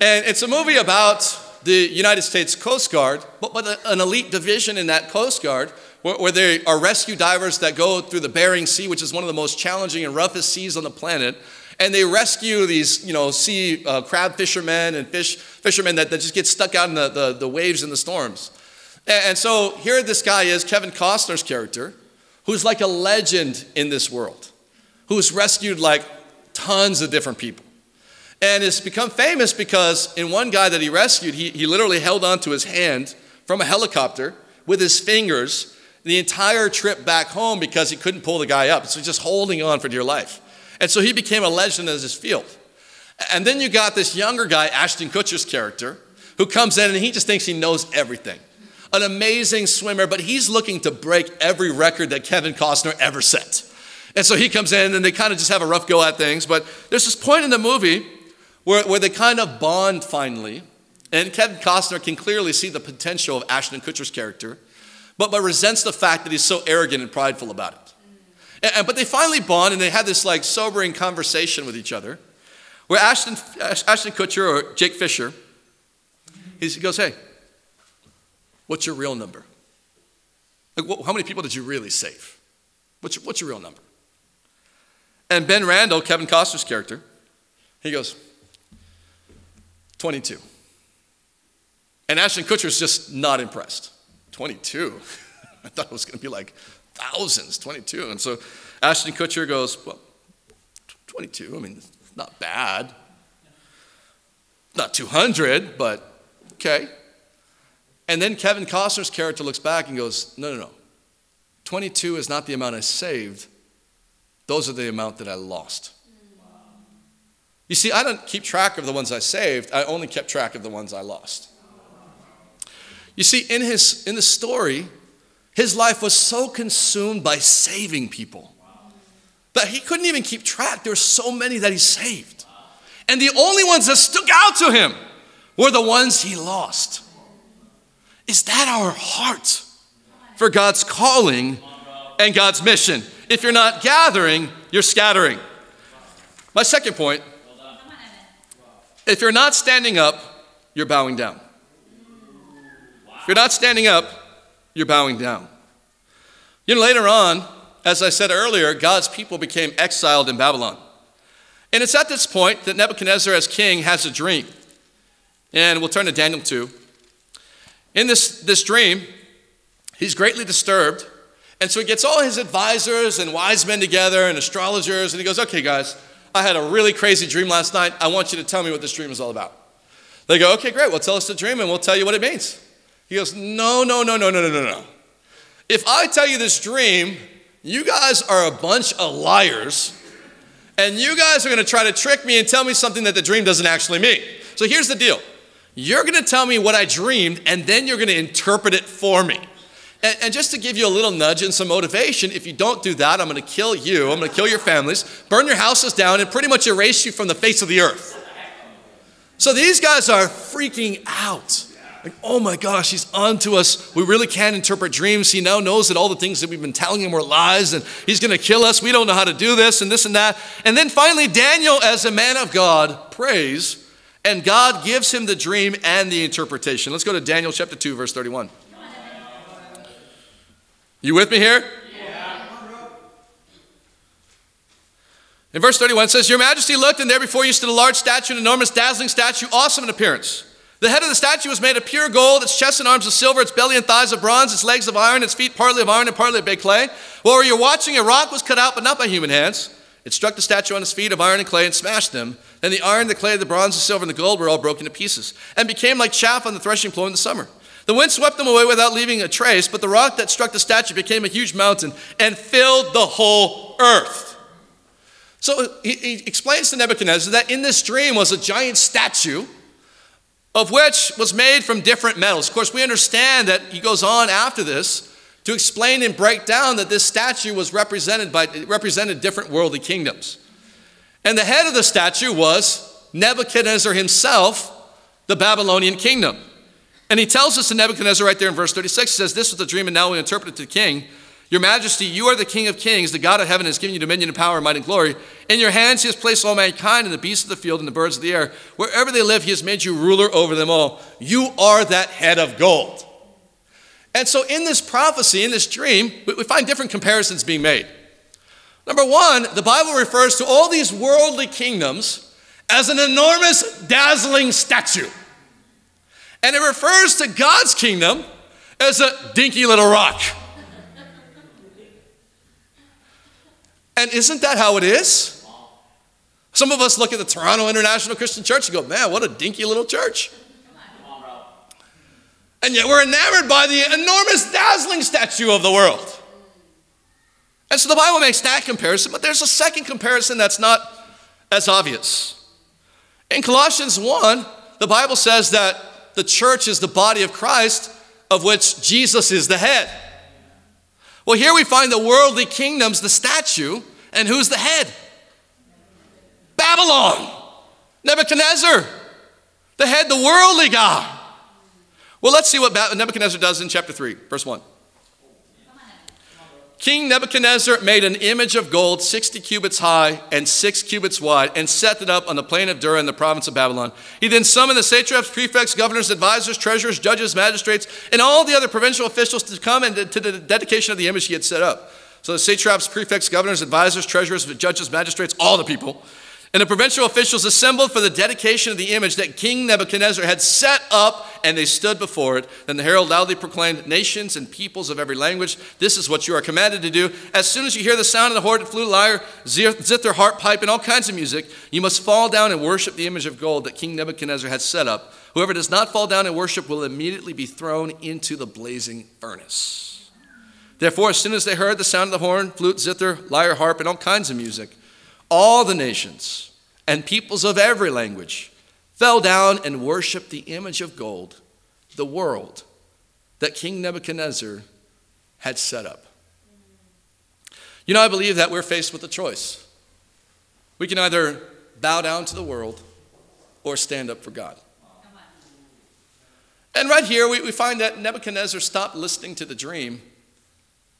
And it's a movie about the United States Coast Guard, but, but an elite division in that Coast Guard where, where they are rescue divers that go through the Bering Sea, which is one of the most challenging and roughest seas on the planet. And they rescue these, you know, sea uh, crab fishermen and fish fishermen that, that just get stuck out in the, the, the waves and the storms. And, and so here this guy is, Kevin Costner's character, who's like a legend in this world, who's rescued like tons of different people. And it's become famous because in one guy that he rescued, he, he literally held onto his hand from a helicopter with his fingers the entire trip back home because he couldn't pull the guy up. So he's just holding on for dear life. And so he became a legend in his field. And then you got this younger guy, Ashton Kutcher's character, who comes in and he just thinks he knows everything. An amazing swimmer, but he's looking to break every record that Kevin Costner ever set. And so he comes in and they kind of just have a rough go at things. But there's this point in the movie where, where they kind of bond finally. And Kevin Costner can clearly see the potential of Ashton Kutcher's character but, but resents the fact that he's so arrogant and prideful about it. And, and, but they finally bond and they have this like sobering conversation with each other where Ashton, Ashton Kutcher or Jake Fisher, he goes, Hey, what's your real number? Like, how many people did you really save? What's your, what's your real number? And Ben Randall, Kevin Costner's character, he goes, 22. And Ashton Kutcher's just not impressed. 22. <laughs> I thought it was going to be like thousands, 22. And so Ashton Kutcher goes, Well, 22, I mean, not bad. Not 200, but okay. And then Kevin Costner's character looks back and goes, No, no, no. 22 is not the amount I saved, those are the amount that I lost. You see, I don't keep track of the ones I saved, I only kept track of the ones I lost. You see, in, his, in the story, his life was so consumed by saving people that he couldn't even keep track. There were so many that he saved. And the only ones that stuck out to him were the ones he lost. Is that our heart for God's calling and God's mission? If you're not gathering, you're scattering. My second point if you're not standing up, you're bowing down. If you're not standing up, you're bowing down. You know, later on, as I said earlier, God's people became exiled in Babylon. And it's at this point that Nebuchadnezzar, as king, has a dream. And we'll turn to Daniel 2. In this, this dream, he's greatly disturbed. And so he gets all his advisors and wise men together and astrologers, and he goes, Okay, guys, I had a really crazy dream last night. I want you to tell me what this dream is all about. They go, Okay, great. Well, tell us the dream and we'll tell you what it means. He goes, No, no, no, no, no, no, no, no. If I tell you this dream, you guys are a bunch of liars, and you guys are going to try to trick me and tell me something that the dream doesn't actually mean. So here's the deal you're going to tell me what I dreamed, and then you're going to interpret it for me. And, and, just to give you a little nudge and some motivation, if you don't do that, I'm going to kill you, I'm going to kill your families, burn your houses down, and pretty much erase you from the face of the earth. So these guys are freaking out. Like, oh my gosh, he's on to us. We really can't interpret dreams. He now knows that all the things that we've been telling him were lies and he's going to kill us. We don't know how to do this and this and that. And then finally, Daniel, as a man of God, prays and God gives him the dream and the interpretation. Let's go to Daniel chapter 2, verse 31. You with me here? Yeah. In verse 31, it says, Your Majesty looked, and there before you stood a large statue, an enormous, dazzling statue, awesome in appearance. The head of the statue was made of pure gold, its chest and arms of silver, its belly and thighs of bronze, its legs of iron, its feet partly of iron and partly of baked clay. While you're watching, a rock was cut out, but not by human hands. It struck the statue on its feet of iron and clay and smashed them. Then the iron, the clay, the bronze, the silver, and the gold were all broken to pieces, and became like chaff on the threshing floor in the summer. The wind swept them away without leaving a trace, but the rock that struck the statue became a huge mountain and filled the whole earth. So he, he explains to Nebuchadnezzar that in this dream was a giant statue of which was made from different metals. Of course, we understand that he goes on after this to explain and break down that this statue was represented by represented different worldly kingdoms. And the head of the statue was Nebuchadnezzar himself, the Babylonian kingdom. And he tells us to Nebuchadnezzar right there in verse 36, he says, This was the dream, and now we interpret it to the king. Your majesty, you are the king of kings. The God of heaven has given you dominion and power, might and glory. In your hands he has placed all mankind and the beasts of the field and the birds of the air. Wherever they live, he has made you ruler over them all. You are that head of gold. And so in this prophecy, in this dream, we find different comparisons being made. Number one, the Bible refers to all these worldly kingdoms as an enormous, dazzling statue. And it refers to God's kingdom as a dinky little rock. And isn't that how it is? Some of us look at the Toronto International Christian Church and go, man, what a dinky little church. And yet we're enamored by the enormous, dazzling statue of the world. And so the Bible makes that comparison, but there's a second comparison that's not as obvious. In Colossians 1, the Bible says that the church is the body of Christ, of which Jesus is the head. Well, here we find the worldly kingdoms, the statue, and who's the head? Babylon, Nebuchadnezzar, the head, the worldly God. Well, let's see what Nebuchadnezzar does in chapter 3, verse 1. King Nebuchadnezzar made an image of gold 60 cubits high and 6 cubits wide and set it up on the plain of Dura in the province of Babylon. He then summoned the satraps, prefects, governors, advisors, treasurers, judges, magistrates, and all the other provincial officials to come and to the dedication of the image he had set up. So the satraps, prefects, governors, advisors, treasurers, judges, magistrates, all the people. And the provincial officials assembled for the dedication of the image that King Nebuchadnezzar had set up, and they stood before it. Then the herald loudly proclaimed, Nations and peoples of every language, this is what you are commanded to do. As soon as you hear the sound of the horn, flute, lyre, zither, harp, pipe, and all kinds of music, you must fall down and worship the image of gold that King Nebuchadnezzar had set up. Whoever does not fall down and worship will immediately be thrown into the blazing furnace. Therefore, as soon as they heard the sound of the horn, flute, zither, lyre, harp, and all kinds of music, all the nations and peoples of every language fell down and worshiped the image of gold, the world that King Nebuchadnezzar had set up. You know, I believe that we're faced with a choice. We can either bow down to the world or stand up for God. And right here, we, we find that Nebuchadnezzar stopped listening to the dream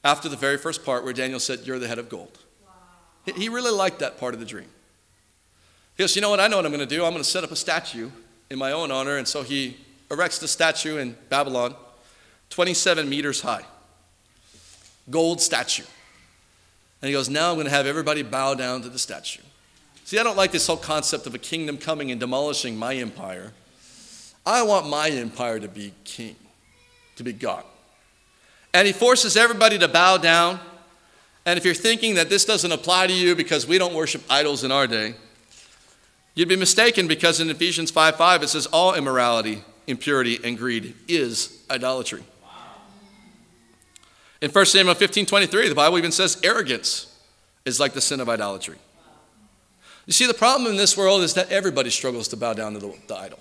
after the very first part where Daniel said, You're the head of gold. He really liked that part of the dream. He goes, You know what? I know what I'm going to do. I'm going to set up a statue in my own honor. And so he erects the statue in Babylon, 27 meters high. gold statue. And he goes, Now I'm going to have everybody bow down to the statue. See, I don't like this whole concept of a kingdom coming and demolishing my empire. I want my empire to be king, to be God. And he forces everybody to bow down. And if you're thinking that this doesn't apply to you because we don't worship idols in our day, you'd be mistaken because in Ephesians 5 5 it says, All immorality, impurity, and greed is idolatry. In 1 Samuel 15 23, the Bible even says arrogance is like the sin of idolatry. You see, the problem in this world is that everybody struggles to bow down to the, the idol.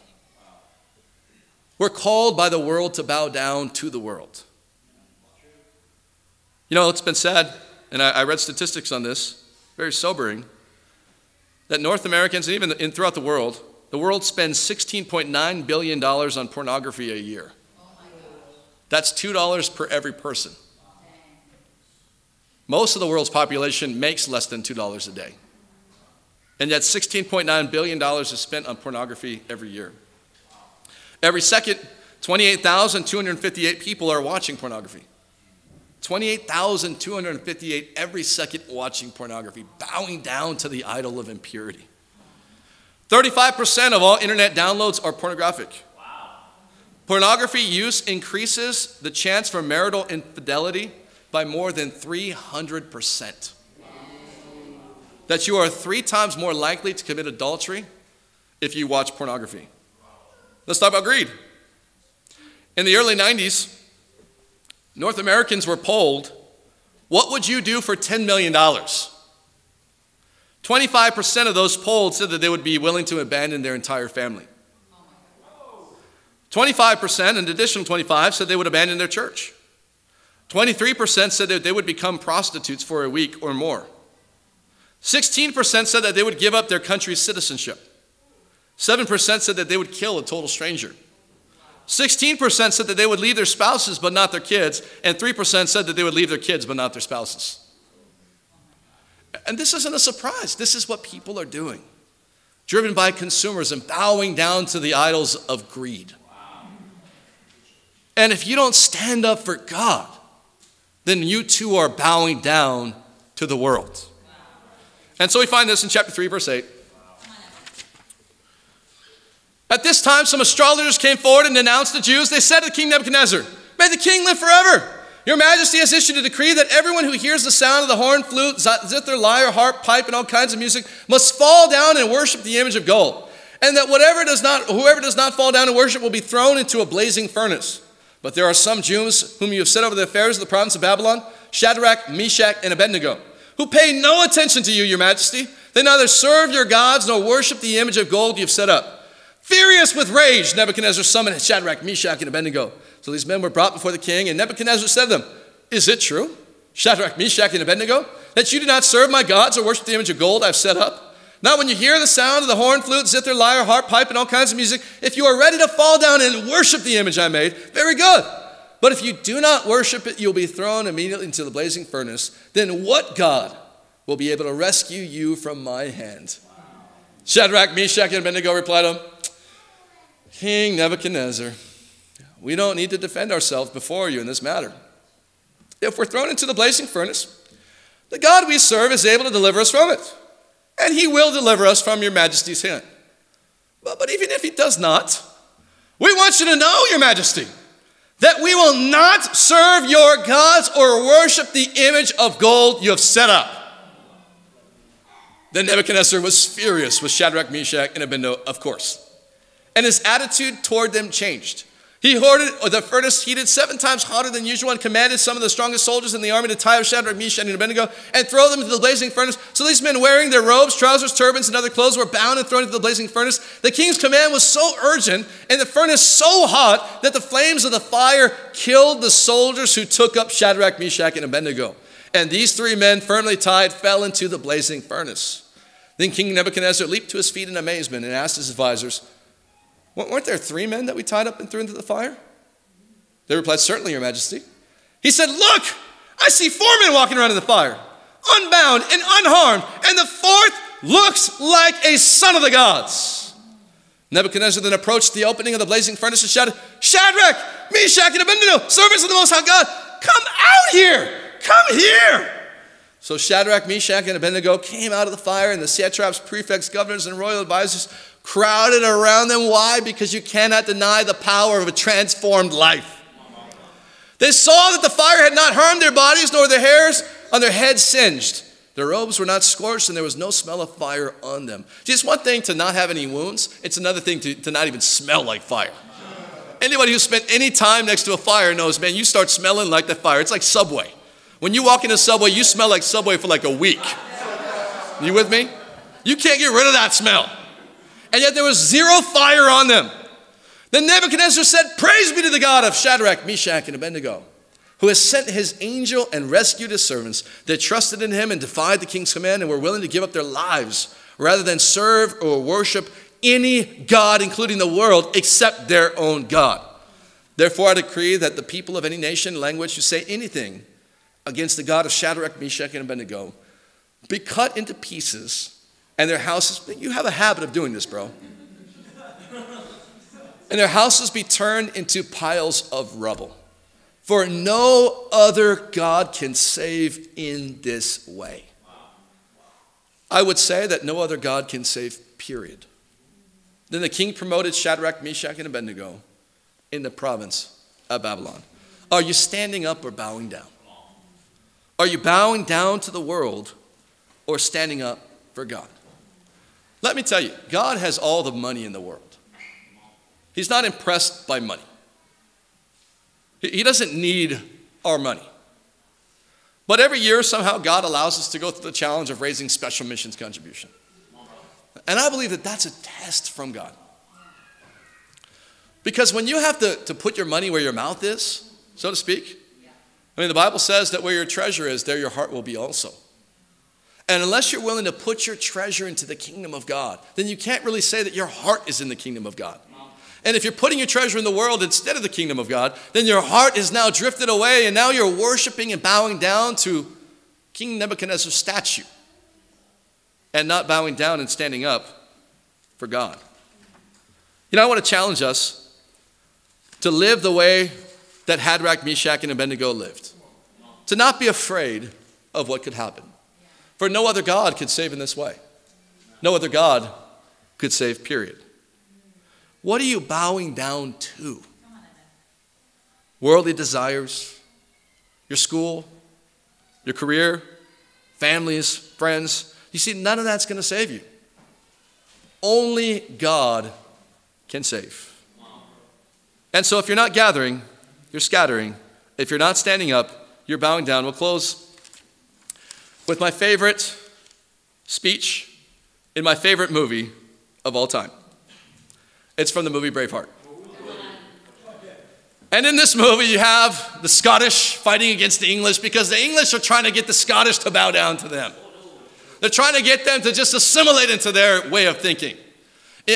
We're called by the world to bow down to the world. You know, it's been said, and I, I read statistics on this, very sobering, that North Americans, and even in, throughout the world, the world spends $16.9 billion on pornography a year. That's $2 per every person. Most of the world's population makes less than $2 a day. And yet, $16.9 billion is spent on pornography every year. Every second, 28,258 people are watching pornography. 28,258 every second watching pornography, bowing down to the idol of impurity. 35% of all internet downloads are pornographic. Wow. Pornography use increases the chance for marital infidelity by more than 300%. Wow. That you are three times more likely to commit adultery if you watch pornography. Let's talk about greed. In the early 90s, North Americans were polled, What would you do for $10 million? 25% of those polled said that they would be willing to abandon their entire family. 25%, an additional 25, said they would abandon their church. 23% said that they would become prostitutes for a week or more. 16% said that they would give up their country's citizenship. 7% said that they would kill a total stranger. 16% said that they would leave their spouses but not their kids. And 3% said that they would leave their kids but not their spouses. And this isn't a surprise. This is what people are doing, driven by consumers and bowing down to the idols of greed. And if you don't stand up for God, then you too are bowing down to the world. And so we find this in chapter 3, verse 8. At this time, some astrologers came forward and denounced the Jews. They said to King Nebuchadnezzar, May the king live forever. Your majesty has issued a decree that everyone who hears the sound of the horn, flute, zither, lyre, harp, pipe, and all kinds of music must fall down and worship the image of gold. And that whatever does not, whoever does not fall down and worship will be thrown into a blazing furnace. But there are some Jews whom you have set over the affairs of the province of Babylon, Shadrach, Meshach, and Abednego, who pay no attention to you, your majesty. They neither serve your gods nor worship the image of gold you've set up. Furious with rage, Nebuchadnezzar summoned Shadrach, Meshach, and Abednego. So these men were brought before the king, and Nebuchadnezzar said to them, Is it true, Shadrach, Meshach, and Abednego, that you do not serve my gods or worship the image of gold I've set up? Now, when you hear the sound of the horn, flute, zither, lyre, harp, pipe, and all kinds of music, if you are ready to fall down and worship the image I made, very good. But if you do not worship it, you'll be thrown immediately into the blazing furnace. Then what God will be able to rescue you from my hand? Shadrach, Meshach, and Abednego replied to him, King Nebuchadnezzar, we don't need to defend ourselves before you in this matter. If we're thrown into the blazing furnace, the God we serve is able to deliver us from it and he will deliver us from your majesty's hand. But, but even if he does not, we want you to know, your majesty, that we will not serve your gods or worship the image of gold you have set up. Then Nebuchadnezzar was furious with Shadrach, Meshach, and Abednego, of course. And his attitude toward them changed. He hoarded the furnace heated seven times hotter than usual and commanded some of the strongest soldiers in the army to tie up Shadrach, Meshach, and Abednego and throw them into the blazing furnace. So these men, wearing their robes, trousers, turbans, and other clothes, were bound and thrown into the blazing furnace. The king's command was so urgent and the furnace so hot that the flames of the fire killed the soldiers who took up Shadrach, Meshach, and Abednego. And these three men, firmly tied, fell into the blazing furnace. Then King Nebuchadnezzar leaped to his feet in amazement and asked his advisors, Weren't there three men that we tied up and threw into the fire? They replied, Certainly, Your Majesty. He said, Look, I see four men walking around in the fire, unbound and unharmed, and the fourth looks like a son of the gods. Nebuchadnezzar then approached the opening of the blazing furnace and shouted, Shadrach, Meshach, and Abednego, servants of the Most High God, come out here Come here. So Shadrach, Meshach, and Abednego came out of the fire, and the satraps, prefects, governors, and royal advisors crowded around them. Why? Because you cannot deny the power of a transformed life. They saw that the fire had not harmed their bodies, nor their hairs on their heads singed. Their robes were not scorched, and there was no smell of fire on them. See, it's one thing to not have any wounds, it's another thing to, to not even smell like fire. Anybody who spent any time next to a fire knows, man, you start smelling like the fire. It's like Subway. When you walk in a Subway, you smell like Subway for like a week. You with me? You can't get rid of that smell. And yet there was zero fire on them. Then Nebuchadnezzar said, Praise be to the God of Shadrach, Meshach, and Abednego, who has sent his angel and rescued his servants that trusted in him and defied the king's command and were willing to give up their lives rather than serve or worship any God, including the world, except their own God. Therefore, I decree that the people of any nation, language who say anything against the God of Shadrach, Meshach, and Abednego be cut into pieces, and their houses, you have a habit of doing this, bro and their houses be turned into piles of rubble. For no other God can save in this way. I would say that no other God can save, period. Then the king promoted Shadrach, Meshach, and Abednego in the province of Babylon. Are you standing up or bowing down? Are you bowing down to the world or standing up for God? Let me tell you, God has all the money in the world. He's not impressed by money. He doesn't need our money. But every year, somehow, God allows us to go through the challenge of raising special missions contribution. And I believe that that's a test from God. Because when you have to, to put your money where your mouth is, so to speak, I mean, the Bible says that where your treasure is, there your heart will be also. And unless you're willing to put your treasure into the kingdom of God, then you can't really say that your heart is in the kingdom of God. And if you're putting your treasure in the world instead of the kingdom of God, then your heart is now drifted away, and now you're worshiping and bowing down to King Nebuchadnezzar's statue and not bowing down and standing up for God. You know, I want to challenge us to live the way that Shadrach, Meshach, and Abednego lived, to not be afraid of what could happen. For no other God could save in this way. No other God could save, period. What are you bowing down to? Worldly desires, your school, your career, families, friends. You see, none of that's going to save you. Only God can save. And so if you're not gathering, you're scattering. If you're not standing up, you're bowing down. We'll close with my favorite speech in my favorite movie of all time. It's from the movie Braveheart. And in this movie, you have the Scottish fighting against the English because the English are trying to get the Scottish to bow down to them. They're trying to get them to just assimilate into their way of thinking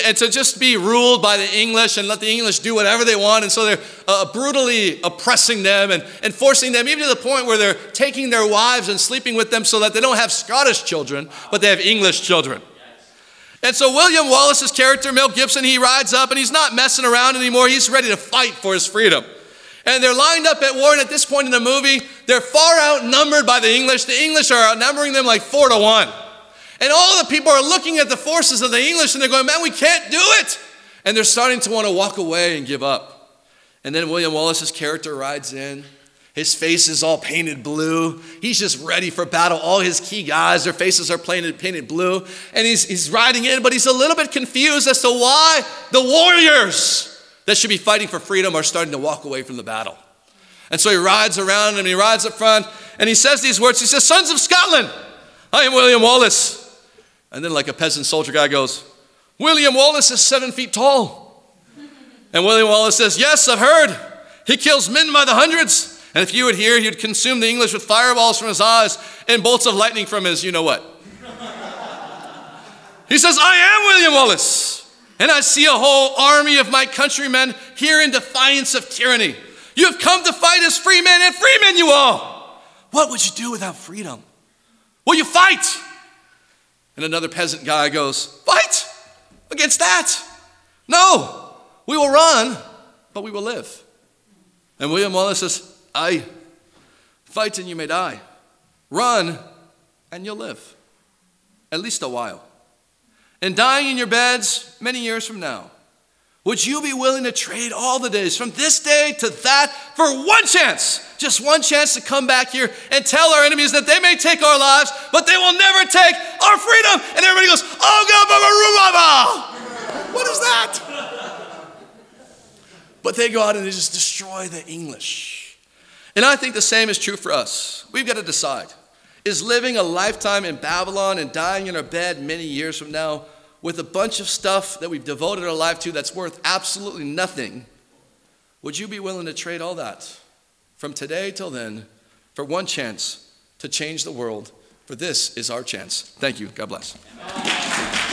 and to just be ruled by the English and let the English do whatever they want. And so they're uh, brutally oppressing them and, and forcing them, even to the point where they're taking their wives and sleeping with them so that they don't have Scottish children, but they have English children. And so William Wallace's character, Mel Gibson, he rides up and he's not messing around anymore. He's ready to fight for his freedom. And they're lined up at war, and at this point in the movie, they're far outnumbered by the English. The English are outnumbering them like four to one. And all the people are looking at the forces of the English and they're going, man, we can't do it. And they're starting to want to walk away and give up. And then William Wallace's character rides in his face is all painted blue. He's just ready for battle. All his key guys, their faces are painted, painted blue. And he's, he's riding in, but he's a little bit confused as to why the warriors that should be fighting for freedom are starting to walk away from the battle. And so he rides around and he rides up front and he says these words. He says, Sons of Scotland, I am William Wallace. And then, like a peasant soldier guy goes, William Wallace is seven feet tall. And William Wallace says, Yes, I've heard. He kills men by the hundreds. And if you would hear, he would consume the English with fireballs from his eyes and bolts of lightning from his, you know what. he says, I am William Wallace, and I see a whole army of my countrymen here in defiance of tyranny. You have come to fight as free men, and free men you are. What would you do without freedom? Will you fight? And another peasant guy goes, Fight against that? No, we will run, but we will live. And William Wallace says, Aye, Fight and you may die. Run and you'll live, at least a while. And dying in your beds many years from now, would you be willing to trade all the days from this day to that for one chance, just one chance to come back here and tell our enemies that they may take our lives, but they will never take our freedom? And everybody goes, Oh, God, What is that? But they go out and they just destroy the English. And I think the same is true for us. We've got to decide is living a lifetime in Babylon and dying in our bed many years from now with a bunch of stuff that we've devoted our life to that's worth absolutely nothing, would you be willing to trade all that from today till then for one chance to change the world? For this is our chance. Thank you. God bless.